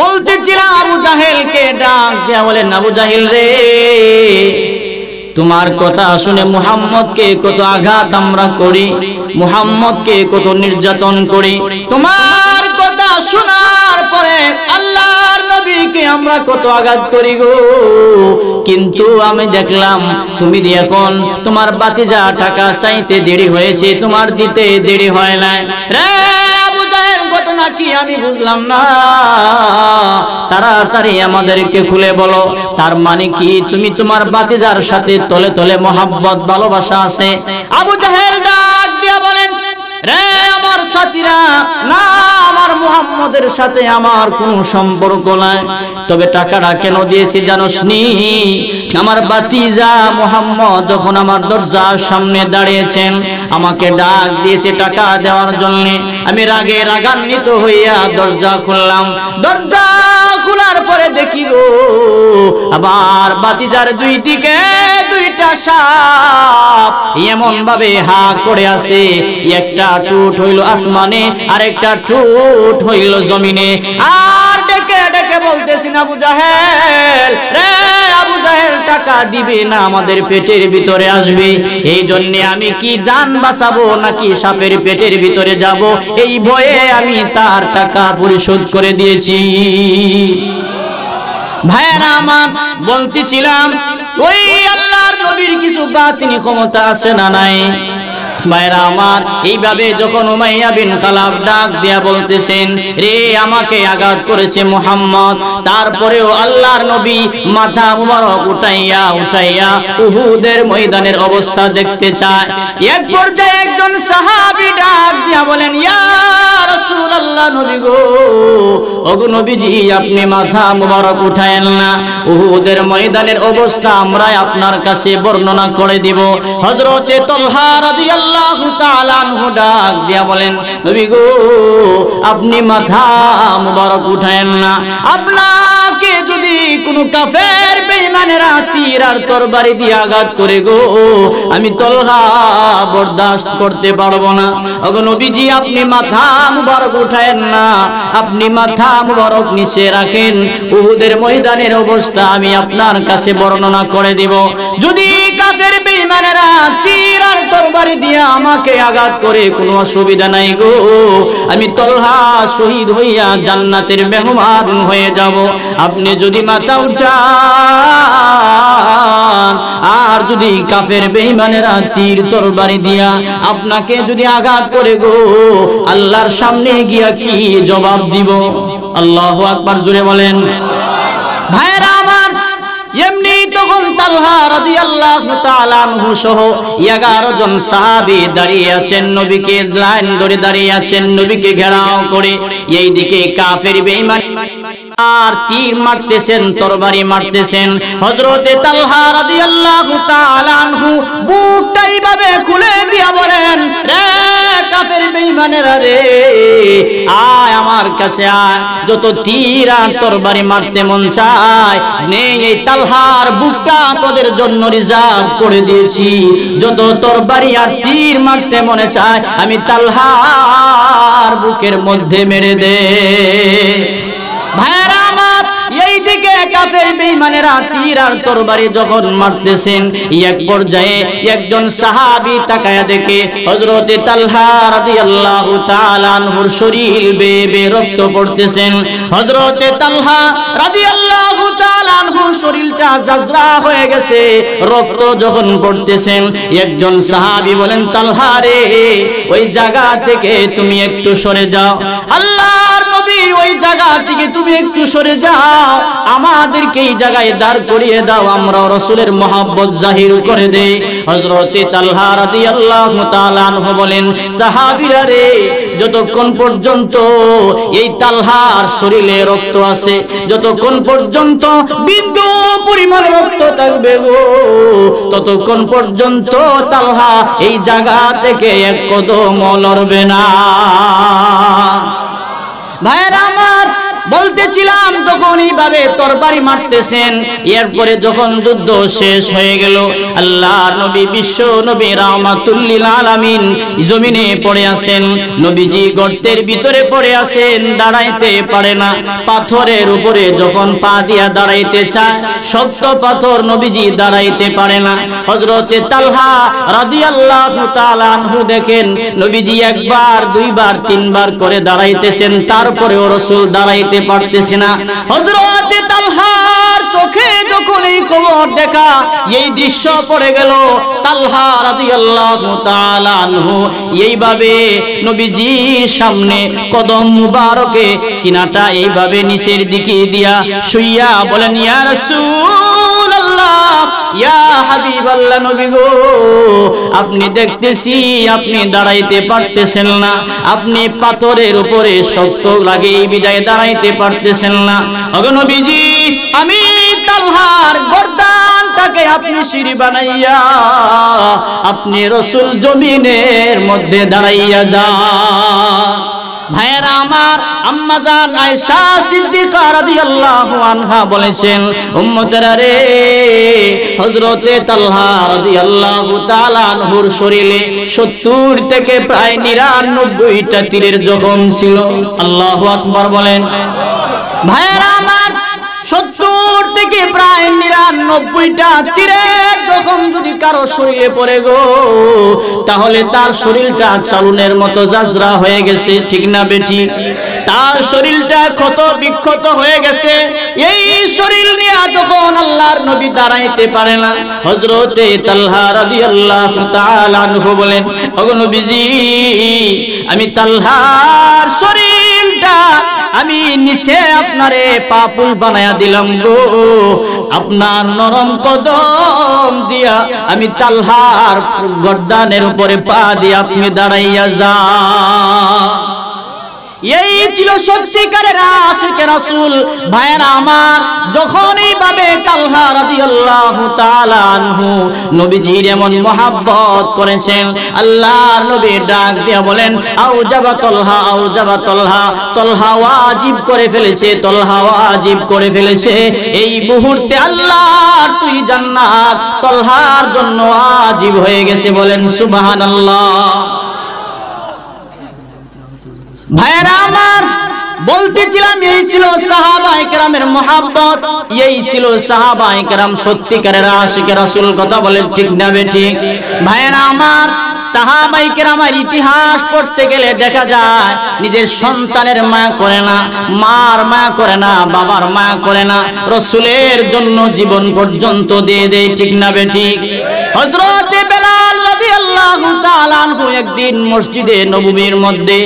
বলতেছিলাম আবু জাহেলকে ডাক দেয়া বলেন, আবু জাহেল রে তোমার কথা শুনে মুহাম্মদকে কত আঘাত আমরা করি, মুহাম্মদকে কত নির্যাতন করি। তোমার কথা শোনার পরে আল্লাহর নবীকে আমরা কত আঘাত করি গো। কিন্তু আমি দেখলাম, তুমি এখন তোমার বাতিজা টাকা চাইতে দেরি হয়েছে, তোমার দিতে দেরি হয় না রে আবু ঘটনা কি আমি বুঝলাম না। তাড়াতাড়ি আমাদেরকে খুলে বলো। তার মানে কি? তুমি তোমার বাতিজার সাথে তলে তলে মোহাম্মত ভালোবাসা আছে? আবু জাহেল ডাক দিয়া বলেন রে আমার সাথীরা, না আমার মুহাম্মদের সাথে আমার কোনো সম্পর্ক নাই। তবে টাকাটা কেন দিয়েছি জানোস নি? আমার বাতিজা মুহাম্মদ যখন আমার দরজার সামনে দাঁড়িয়েছেন, আমাকে ডাক দিয়েছে টাকা দেওয়ার জন্য। আমি রাগে রাগান্বিত হইয়া দরজা খুললাম। দরজা খোলার পরে দেখি গো আবার বাতিজার দুই দিকে দুইটা সাপ। এমন ভাবে হা করে আছে একটা টুট হইল আসমানে আর একটা টুট হইল জমিনে। আর বলতেছি না পেটের ভিতরে আসবে। এই জন্য আমি কি নাকি সাপের পেটের ভিতরে এই ভয়ে আমি তার টাকা পরিশোধ করে দিয়েছি। বলতেছিলাম ওই আল্লাহর নবীর কিছু বাতিনি ক্ষমতা আছে না নাই? ভাইরা আমার, এইভাবে যখন উমাইয়া বিন খালাফ ডাক দিয়া বলতেছেন, রে, আমাকে আঘাত করেছে মোহাম্মদ। তারপরেও আল্লাহর নবী মাথা মুবারক উঠাইয়া উঠাইয়া উহুদের ময়দানের অবস্থা দেখতে চায়। এক পর্যায়ে একজন সাহাবী ডাক দিয়া বলেন, ইয়া রাসূলুল্লাহ নবী গো, ওগো নবীজি, আপনি মাথা মুবারক উঠায়েন না। উহুদের ময়দানের অবস্থা আমরা আপনার কাছে বর্ণনা করে দিব। হযরতে তলহা রাদিয়াল্লাহু ডাক দিয়া বলেন, নবী গো, আপনি মাথা মুবারক উঠায়েন না। আপনাকে যদি কোনো কাফের আর তরবারি দিয়ে আঘাত করে গো, আমি তলহা বরদাস্ত করতে পারব না। নবীজি, আপনি মাথা মুবারক উঠায়েন না। আপনি মাথা মুবারক নিচে রাখেন। উহুদের ময়দানের অবস্থা আমি আপনার কাছে বর্ণনা করে দিব। যদি কাফের বেঈমানেরা তীর আর তরবারি দিয়ে আমাকে আঘাত করে, কোনো অসুবিধা নাই গো। আমি তলহা শহীদ হইয়া জান্নাতের মেহমান হয়ে যাব। আপনি যদি মাথা উঠান আর যদি কাফের বেঈমানেরা তীর তরবারি দিয়া আপনাকে যদি আঘাত করে গো, আল্লাহর সামনে গিয়া কি জবাব দিব? আল্লাহ আকবার জুড়ে বলেন। ভাইরা সহ 11 জন দাঁড়িয়ে আছেন, নবীকে লাইন ধরে দাঁড়িয়ে আছেন, নবীকে ঘেরাও করে এই দিকে কাফের বেঈমান আর তীর মারতেছেন, তরবারি মারতেছেন? হযরতে তালহা রাদিয়াল্লাহু তাআলা আনহু বুকটা এইভাবে খুলে দিয়া বলেন, রে কাফের বেঈমানেরা রে, আয় আমার কাছে আয়। যত তীর আর তরবারি মারতে মন চায়, নেই এই তালহার বুকটা তোদের জন্য রিজার্ভ করে দিয়েছি। যত তরবারি আর তীর মারতে মনে চায়, আমি তালহার বুকের মধ্যে মেরে দে। রক্ত শরীরটা হয়ে গেছে, রক্ত যখন পড়তেছেন, একজন সাহাবী বলেন, তালহা রে, ওই জায়গা থেকে তুমি একটু সরে যাও। আল্লাহর নবীর ওই জায়গা থেকে তুমি একটু সরে যাও। আমাদেরকে এই জায়গায় দাঁড় করিয়ে দাও। আমরা রসুলের জাহির করে দে হজরতে বলেন, সাহাবীরা রে, যতক্ষণ পর্যন্ত এই শরীরে রক্ত আছে, যতক্ষণ পর্যন্ত বিন্দু পরিমাণ রক্ত থাকবে গো, ততক্ষণ পর্যন্ত তালহা এই জায়গা থেকে এক কদম লড়বে না। ভাইয়েরা আমার বলতেছিলাম যখন এইভাবে তরবারি মারতেছেন, এরপরে যখন যুদ্ধ শেষ হয়ে গেল আল্লাহর নবী, বিশ্ব নবী রাহমাতুল্লিল আলামিন জমিনে পড়ে আছেন। নবীজি গর্তের ভিতরে পড়ে আছেন, দাঁড়াইতে পারে না। পাথরের উপরে যখন পা দিয়া দাঁড়াইতে চায়, শক্ত পাথর নবীজি দাঁড়াইতে পারে না। হযরতে তালহা রাদিয়াল্লাহু তাআলা আনহু দেখেন, নবীজি একবার, দুইবার, তিনবার করে দাঁড়াইতেছেন। তারপরেও রাসূল দাঁড়াইতে পারতেছে না। তালহার চোখে যখন এই খবর দেখা, এই দৃশ্য পড়ে গেল। তালহা রাদিয়াল্লাহু তাআলা আনহু এইভাবে নবীজির সামনে কদম মুবারকে সিনাটা এইভাবে নিচের দিকে দিয়া শুইয়া বলেন, ইয়া রাসূলুল্লাহ গো, আপনি দেখতেছি, আপনি দাঁড়াইতে পারতেছেন না। আপনি পাথরের উপরে শক্ত লাগে এই বিদায় দাঁড়াইতে পারতেছেন না। অগনবীজি আমি তালহার গর্দানটাকে আপনি সিঁড়ি বানাইয়া, আপনি রসুল জমিনের মধ্যে দাঁড়াইয়া যান। ভাইয়েরা আমার আম্মাজান আয়েশা সিদ্দিকা রাদিয়াল্লাহু আনহা বলেছেন, উম্মতেরা রে, হযরতে তালহা রাদিয়াল্লাহু তাআলা আনহুর শরীরে 70 থেকে প্রায় 99টা তীরের জখম ছিল। আল্লাহু আকবার বলেন। ভাইয়েরা আমার সত্তর থেকে প্রায় নিরানব্বইটা তীরের জখম যদি কারও শরীরে পড়ে গো, তাহলে তার শরীরটা চালুনের মতো জাজরা হয়ে গেছে, ঠিক না বেটি? তার শরীরটা ক্ষত বিক্ষত হয়ে গেছে। এই শরীর নিয়ে যখন আল্লাহর নবী দাঁড়াইতে পারে না হজরতে তাল্হা রাদিয়াল্লাহু আল্লাহ আনহু বলেন, ওগো নবীজি, আমি তাল্হার শরীরটা আমি নিচে আপনারে পাপুল বানায়া দিলাম গো। আপনার নরম কদম দিয়া আমি তালহার গর্দানের উপরে পা দিয়ে আপনি দাঁড়াইয়া যা এই ছিল সত্যিকারের আশিকে রাসূল। ভাইয়েরা আমার, যখন এইভাবে তালহা রাদিয়াল্লাহু তাআলা আনহু, নবীজির এমন মহাব্বত করেছেন, আল্লাহর নবী ডাক দিয়া বলেন আও জাবা তলহা আও জাবা তলহা তলহা ওয়াজিব করে ফেলেছে, তলহা ওয়াজিব করে ফেলেছে। এই মুহূর্তে আল্লাহর তুই জান্নাত, তলহার জন্য ওয়াজিব হয়ে গেছে বলেন, সুবহানাল্লাহ। ভাইয়েরা আমার বলতেছিলাম, এই ছিল সাহাবা একরামের মহাব্বত, এই ছিল সাহাবা একরাম সত্যিকারের আশিকে রাসুল, কথা বলেন ঠিক না ঠিক? ভাইয়েরা আমার সাহাবাই কেরামের ইতিহাস পড়তে গেলে দেখা যায়, নিজের সন্তানের মায়া করে না, মার মায়া করে না, বাবার মায়া করে না, রসুলের জন্য জীবন পর্যন্ত দিয়ে দেয়, ঠিক না ঠিক? হজরতে বেলাল রাদিয়াল্লাহু তাআলা একদিন মসজিদে নববীর মধ্যে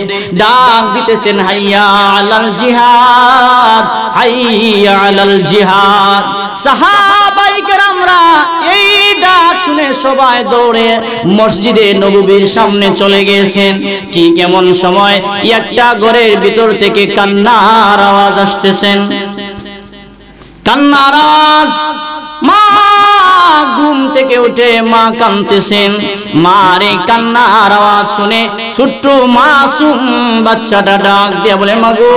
ডাক দিতেছেন, হাইয়া আলাল জিহাদ, হাইয়া আলাল জিহাদ। সাহাবাই কেরামরা এই ডাক শুনে সবাই দৌড়ে মসজিদে নববীর সামনে চলে গেছেন ঠিক এমন সময় একটা ঘরের ভিতর থেকে কান্নার আওয়াজ আসতেছেন কান্নার আওয়াজ, মা ঘুম থেকে উঠে মা কাঁদতেছেন। মারে কান্নার আওয়াজ শুনে ছোট্ট মাসুম বাচ্চাটা ডাক দিয়ে বলে মাগো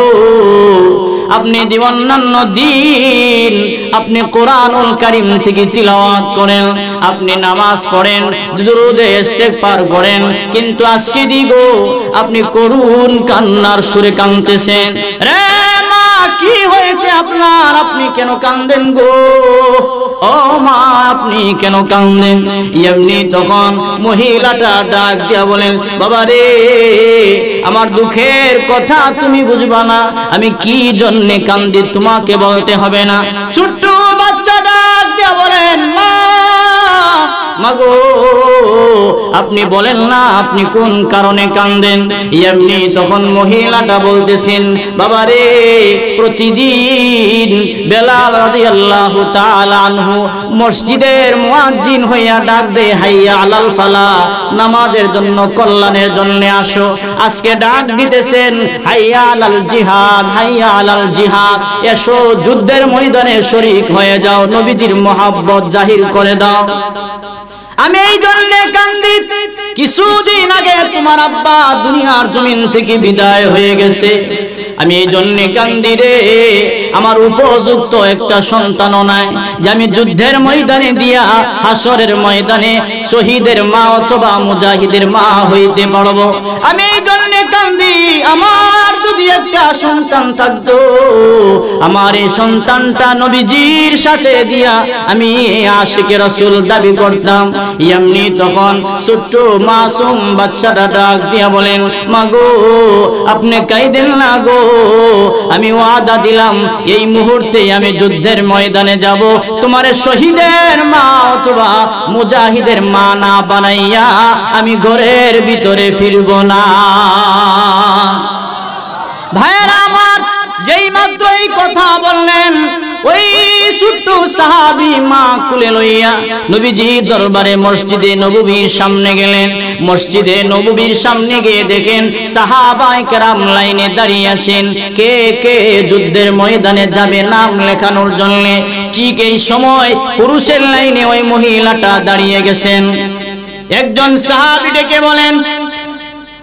আপনি দিবান্নান্য দিন। আপনি কোরআনুল কারিম থেকে তিলাওয়াত করেন। আপনি নামাজ পড়েন, দুরুদে ইস্তেগফার করেন কিন্তু আজকে দিগো আপনি করুন কান্নার সুরে কাঁদতেছেন। রে কি হয়েছে আপনার? আপনি কেন কান্দেন গো? ও মা, আপনি কেন কান্দেন? এমনি তখন মহিলাটা ডাক দিয়া বলেন, বাবা রে, আমার দুঃখের কথা তুমি বুঝবা না। আমি কি জন্যে কান্দি তোমাকে বলতে হবে না? ছোট্ট বাচ্চা ডাক দিয়া বলেন, মা মাগো, আপনি বলেন না আপনি কোন কারণে কান্দেন? এমনি তখন মহিলাটা বলতেছেন বাবা রে প্রতিদিন বেলাল আনহু মসজিদের মুয়াজ্জিন হইয়া ডাক দে হাইয়া আলাল ফালা, নামাজের জন্য, কল্যাণের জন্য আসো। আজকে ডাক দিতেছেন, হাইয়া আলাল জিহাদ, হাইয়া আলাল জিহাদ, এসো যুদ্ধের ময়দানে শরীক হয়ে যাও, নবীজির মহাব্বত জাহির করে দাও। আমি এই জন্য কান্দি কিছুদিন আগে তোমার আব্বা দুনিয়ার জমিন থেকে বিদায় হয়ে গেছে। আমি এই জন্য কান্দি রে, আমার উপযুক্ত একটা সন্তানও নাই। যে আমি যুদ্ধের ময়দানে দিয়া হাসরের ময়দানে শহীদের মা অথবা মুজাহিদের মা হইতে পারব। আমি এই জন্য কান্দি, আমার যদি একটা সন্তান আমার এই সন্তানটা নবীজির সাথে দিয়া আমি আশিকে রসুল দাবি করতাম। এমনি তখন ছোট্ট মাসুম বাচ্চাটা ডাক দিয়া বলেন মাগো আপনি কাইদেন না গো আমি ওয়াদা দিলাম, এই মুহূর্তে আমি যুদ্ধের ময়দানে যাব। তোমার শহীদের মা অথবা মুজাহিদের মা না বানাইয়া আমি ঘরের ভিতরে ফিরব না। ভাইয়েরা আমার যেই মাত্র এই কথা বললেন ওই ছোট্ট সাহাবি মা কুলে লইয়া নবীজি দরবারে মসজিদে নববীর সামনে গেলেন। মসজিদে নববীর সামনে গিয়ে দেখেন সাহাবাই কেরাম লাইনে দাঁড়িয়ে আছেন। কে কে যুদ্ধের ময়দানে যাবে নাম লেখানোর জন্য। ঠিক এই সময় পুরুষের লাইনে ওই মহিলাটা দাঁড়িয়ে গেছেন। একজন সাহাবি ডেকে বলেন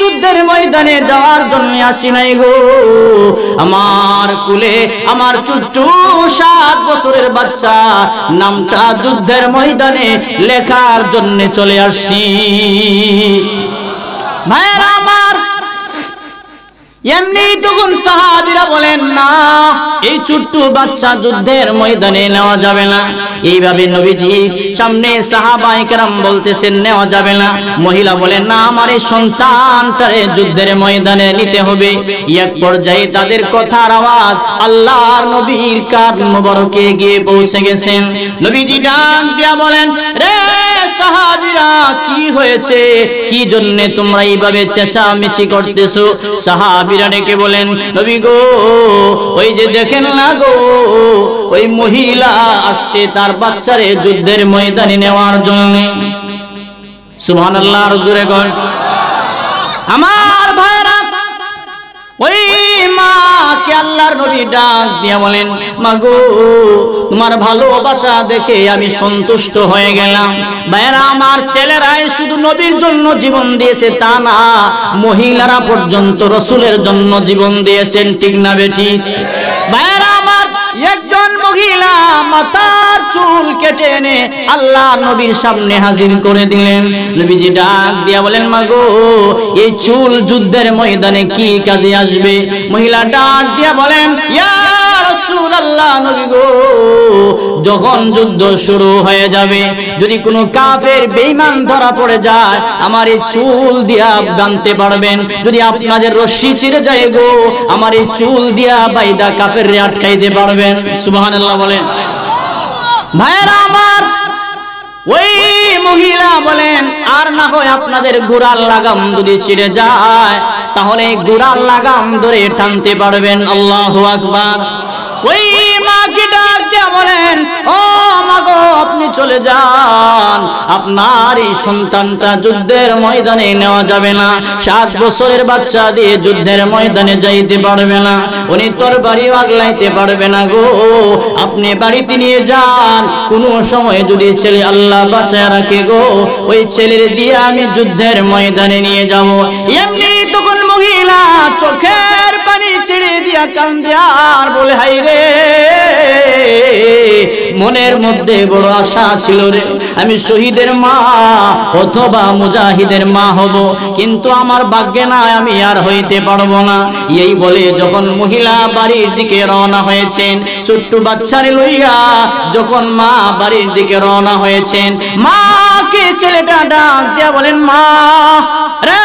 যুদ্ধের ময়দানে যাওয়ার জন্য আসি নাই গো। আমার কুলে আমার চুট্টু সাত বছরের বাচ্চা, নামটা যুদ্ধের ময়দানে লেখার জন্য চলে আসি। ভাইয়ের, আমার যুদ্ধের ময়দানে নিতে হবে। এক পর্যায়ে তাদের কথার আওয়াজ আল্লাহর নবীর কান গিয়ে পৌঁছে গেছেন। নবীজি ডাক দিয়া বলেন, রে সাহাবিরা, কি হয়েছে? কি জন্য তোমরা এইভাবে চেঁচামেচি করতেছো? সাহাবিরা ডেকে বলেন? নবী গো, ওই যে দেখেন না গো, ওই মহিলা আসছে তার বাচ্চারে যুদ্ধের ময়দানে নেওয়ার জন্য। সুবহানাল্লাহ আর জোরে গড় আমার ভাইরা ওই মাকে আল্লাহর নবী ডাক দিয়া বলেন মা মাগো, তোমার ভালোবাসা দেখে আমি সন্তুষ্ট হয়ে গেলাম। ভাইরা আমার ছেলেরাই শুধু নবীর জন্য জীবন দিয়েছে, তা না, মহিলারা পর্যন্ত রসুলের জন্য জীবন দিয়েছেন। ঠিক না, বেটি? ভাইরা আমার একজন মহিলা মাথার চুল কেটে এনে আল্লাহ নবীর সামনে হাজির করে দিলেন। নবীজি ডাক দিয়া বলেন মা গো এই চুল যুদ্ধের ময়দানে কি কাজে আসবে? মহিলা ডাক দিয়া বলেন, ইয়া রাসূলুল্লাহ নবী গো যখন যুদ্ধ শুরু হয়ে যাবে, যদি কোনো কাফের বেঈমান ধরা পড়ে যায়, আমার এই চুল দিয়া বানতে পারবেন। যদি আপনাদের রশ্মি ছিঁড়ে যায় গো, আমার এই চুল দিয়া বাইদা কাফের আটকাইতে পারবেন। সুবহানাল্লাহ বলেন। ভাইরা আমার, ওই মহিলা বলেন, আর না হয় আপনাদের গোড়ার লাগাম যদি ছিঁড়ে যায়, তাহলে গোড়ার লাগাম ধরে টানতে পারবেন। আল্লাহ আকবার। ওই মাকে ডাক দিয়া বলেন, ও আপনি চলে যান। আপনার এই সন্তানটা যুদ্ধের ময়দানে নেওয়া যাবে না। সাত বছরের বাচ্চা দিয়ে যুদ্ধের ময়দানে যাইতে পারবে না। উনি তোর বাড়ি আগলাইতে পারবে না গো। আপনি বাড়িতে নিয়ে যান। কোন সময় যদি ছেলে আল্লাহ বাঁচায় রাখে গো, ওই ছেলের দিয়ে আমি যুদ্ধের ময়দানে নিয়ে যাব। এমনি মহিলা চোখের পানি ছেড়ে দিয়া কান্দিয়ার বলে হাই রে, মনের মধ্যে বড় আশা ছিল রে। আমি শহীদের মা অথবা মুজাহিদের মা হব, কিন্তু আমার ভাগ্যে না আমি আর হইতে পারব না। এই বলে যখন মহিলা বাড়ির দিকে রওনা হয়েছেন, ছোট্ট বাচ্চারে লইয়া যখন মা বাড়ির দিকে রওনা হয়েছেন, মাকে ছেলেটা ডাক দিয়া বলেন, মা রে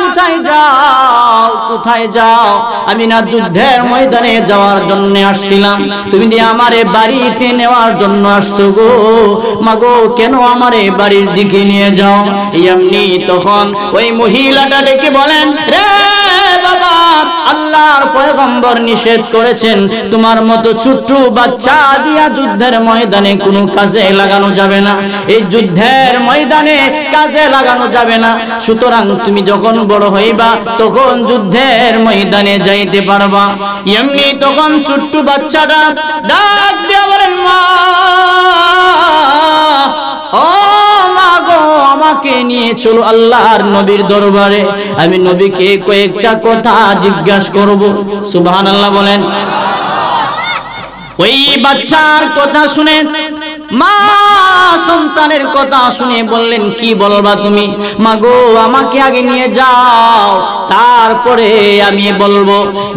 কোথায় যাও কোথায় যাও? আমি না যুদ্ধের ময়দানে যাওয়ার জন্য আসছিলাম। তুমি দিয়ে আমারে বাড়িতে নেওয়ার জন্য আসছো গো, মাগো, কেন আমারে বাড়ির দিকে নিয়ে যাও? এমনি তখন ওই মহিলাটা ডেকে বলেন, রে বাবা, আল্লাহর পয়গম্বর নিষেধ করেছেন, তোমার মতো ছোট্ট বাচ্চা দিয়া যুদ্ধের ময়দানে কোনো কাজে লাগানো যাবে না। এই যুদ্ধের ময়দানে কাজে লাগানো যাবে না। সুতরাং তুমি যখন বড় হইবা, তখন যুদ্ধের ময়দানে যাইতে পারবা। এমনি তখন ছোট্ট বাচ্চাটা ডাক দিয়া বলেন মা আমাকে নিয়ে চলো আল্লাহর নবীর দরবারে। আমি নবীকে কয়েকটা কথা জিজ্ঞাসা করব। সুবহানাল্লাহ বলেন। ওই বাচ্চার কথা শুনে, মা সন্তানের কথা শুনে বললেন, কি বলবা তুমি? মাগো, আমাকে আগে নিয়ে যাও। তারপরে আমি বলব,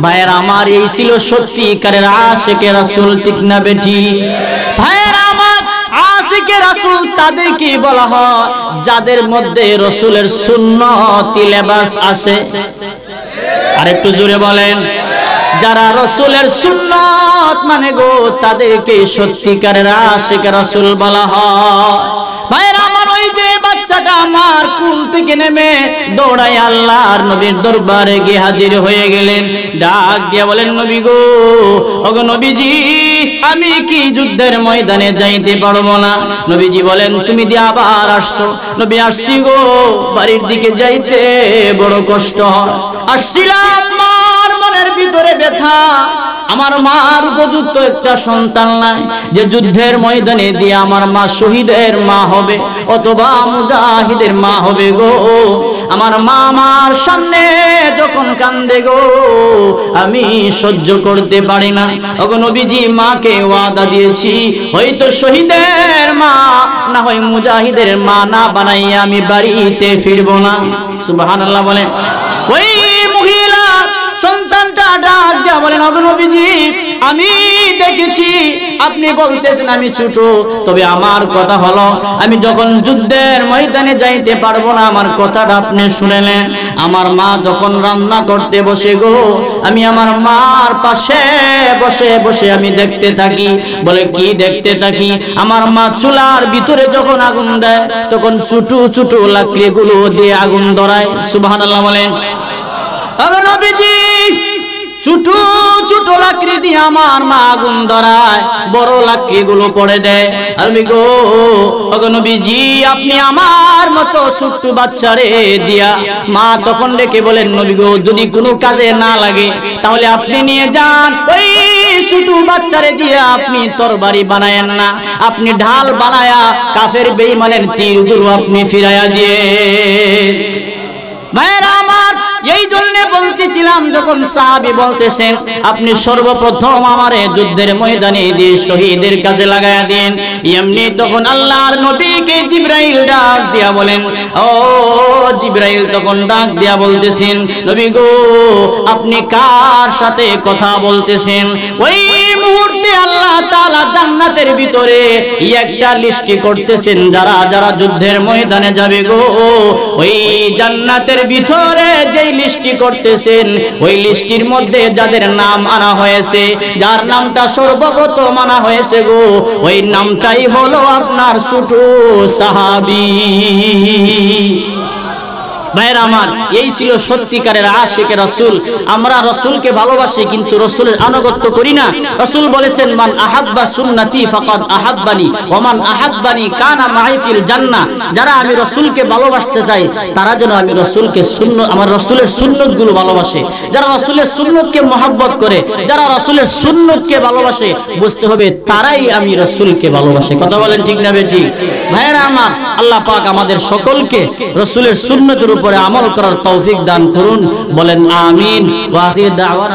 ভাইয়ের আমার এই ছিল সত্যিকারের আশেকে রাসুল, ঠিক না বেটি আমার আশিকে রাসুল তাদেরকে বলা হয়, যাদের মধ্যে রসুলের সুন্নতি লেবাস আছে। আর একটু বলেন, যারা রসুলের সুন্নত মানে গো, তাদেরকে সত্যিকারের আশেখ রসুল বলা হয়। ভাইরা আমার ওই বাচ্চাটা আমার কুল থেকে নেমে দৌড়াই আল্লাহর নবীর দরবারে গিয়ে হাজির হয়ে গেলেন। ডাক দিয়া বলেন, নবী গো, ওগো নবীজি, আমি কি যুদ্ধের ময়দানে যাইতে পারব না? নবীজি বলেন, তুমি দিয়ে আবার আসছো, নবী, আসছি গো। বাড়ির দিকে যাইতে বড় কষ্ট আসছিলাম মনের ভিতরে ব্যথা। আমার মার উপযুক্ত একটা সন্তান নাই। যে যুদ্ধের ময়দানে দিয়ে আমার মা শহীদের মা হবে, অথবা মুজাহিদের মা হবে গো। আমার মা আমার সামনে যখন কান্দে গো, আমি সহ্য করতে পারি না। নবীজি মাকে ওয়াদা দিয়েছি, হয়তো শহীদের মা, না হয় মুজাহিদের মা না বানাইয়া আমি বাড়িতে ফিরবো না। সুবহানাল্লাহ বলেন, ওই সন্তানটা ডাক দিয়া বলেন অগনবীজি আমি দেখেছি। আপনি বলতেছেন আমি ছোট, তবে আমার কথা হলো, আমি যখন যুদ্ধের ময়দানে যাইতে পারব না, আমার কথাটা আপনি শুনেলেন। আমার মা যখন রান্না করতে বসে গো, আমি আমার মার পাশে বসে বসে আমি দেখতে থাকি। বলে, কি দেখতে থাকি? আমার মা চুলার ভিতরে যখন আগুন দেয়, তখন ছোট ছোট লাকড়িগুলো দিয়ে আগুন ধরায়। সুবহানাল্লাহ বলেন। নবীজি ছোট ছোট লাকড়ি দিয়ে আমার মা আগুন ধরায়, বড় লাকড়ি গুলো পড়ে দেয়। আমি গো আপনি আমার মতো দিয়া, মা তখন ডেকে বলেন, নবী গো, যদি কোনো কাজে না লাগে, তাহলে আপনি নিয়ে যান। ওই ছোট বাচ্চারে দিয়ে আপনি তরবারি বানায়েন না, আপনি ঢাল বানায়া কাফের বেঈমানের তীরগুলো আপনি ফিরাইয়া দিয়ে ভাইয়েরা আমার এই জন্য বলতেছিলাম, যখন সাহাবি বলতেছেন, আপনি সর্বপ্রথম আমারে যুদ্ধের ময়দানে দিয়ে শহীদের কাছে লাগায়া দেন। এমনি তখন আল্লাহর নবীকে জিব্রাইল ডাক দিয়া বলেন, ও জিব্রাইল, তখন ডাক দিয়া বলতেছেন, নবী গো, আপনি কার সাথে কথা বলতেছেন? ওই মুহূর্তে আল্লাহ তাআলা জান্নাতের ভিতরে একটা লিস্টি করতেছেন, যারা যারা যুদ্ধের ময়দানে যাবে গো, ওই জান্নাতের ভিতরে যেই লিস্টি করতেছেন, ওই লিস্টির মধ্যে যাদের নাম আনা হয়েছে, যার নামটা সর্বপ্রথম আনা হয়েছে গো, ওই নামটাই হলো আপনার ছোট সাহাবি। ভাইয়েরা আমার, এই ছিল সত্যিকারের রসুল। আমরা রসুলকে ভালোবাসি, কিন্তু রসুলের আনুগত্য করি না। রসুল বলেছেন, মান আহাব্বা সুন্নতি আহাব্বানি ওমান আহাব্বানি কানা মাইফিল জান্নাহ। যারা আমি রসুলকে ভালোবাসতে চাই, তারা যেন আমি রসুলকে শূন্য আমার রসুলের সুন্নতগুলো ভালোবাসে। যারা রসুলের সুন্নতকে মহাব্বত করে, যারা রসুলের সুন্নতকে ভালোবাসে, বুঝতে হবে তারাই আমি রসুলকে ভালোবাসে। কথা বলেন ঠিক না বেটি ভাইয়েরা আমার, আল্লাহ পাক আমাদের সকলকে রসুলের সুন্নতের উপরে আমল করার তৌফিক দান করুন বলেন আমিন। ওয়াহিদ আওয়ান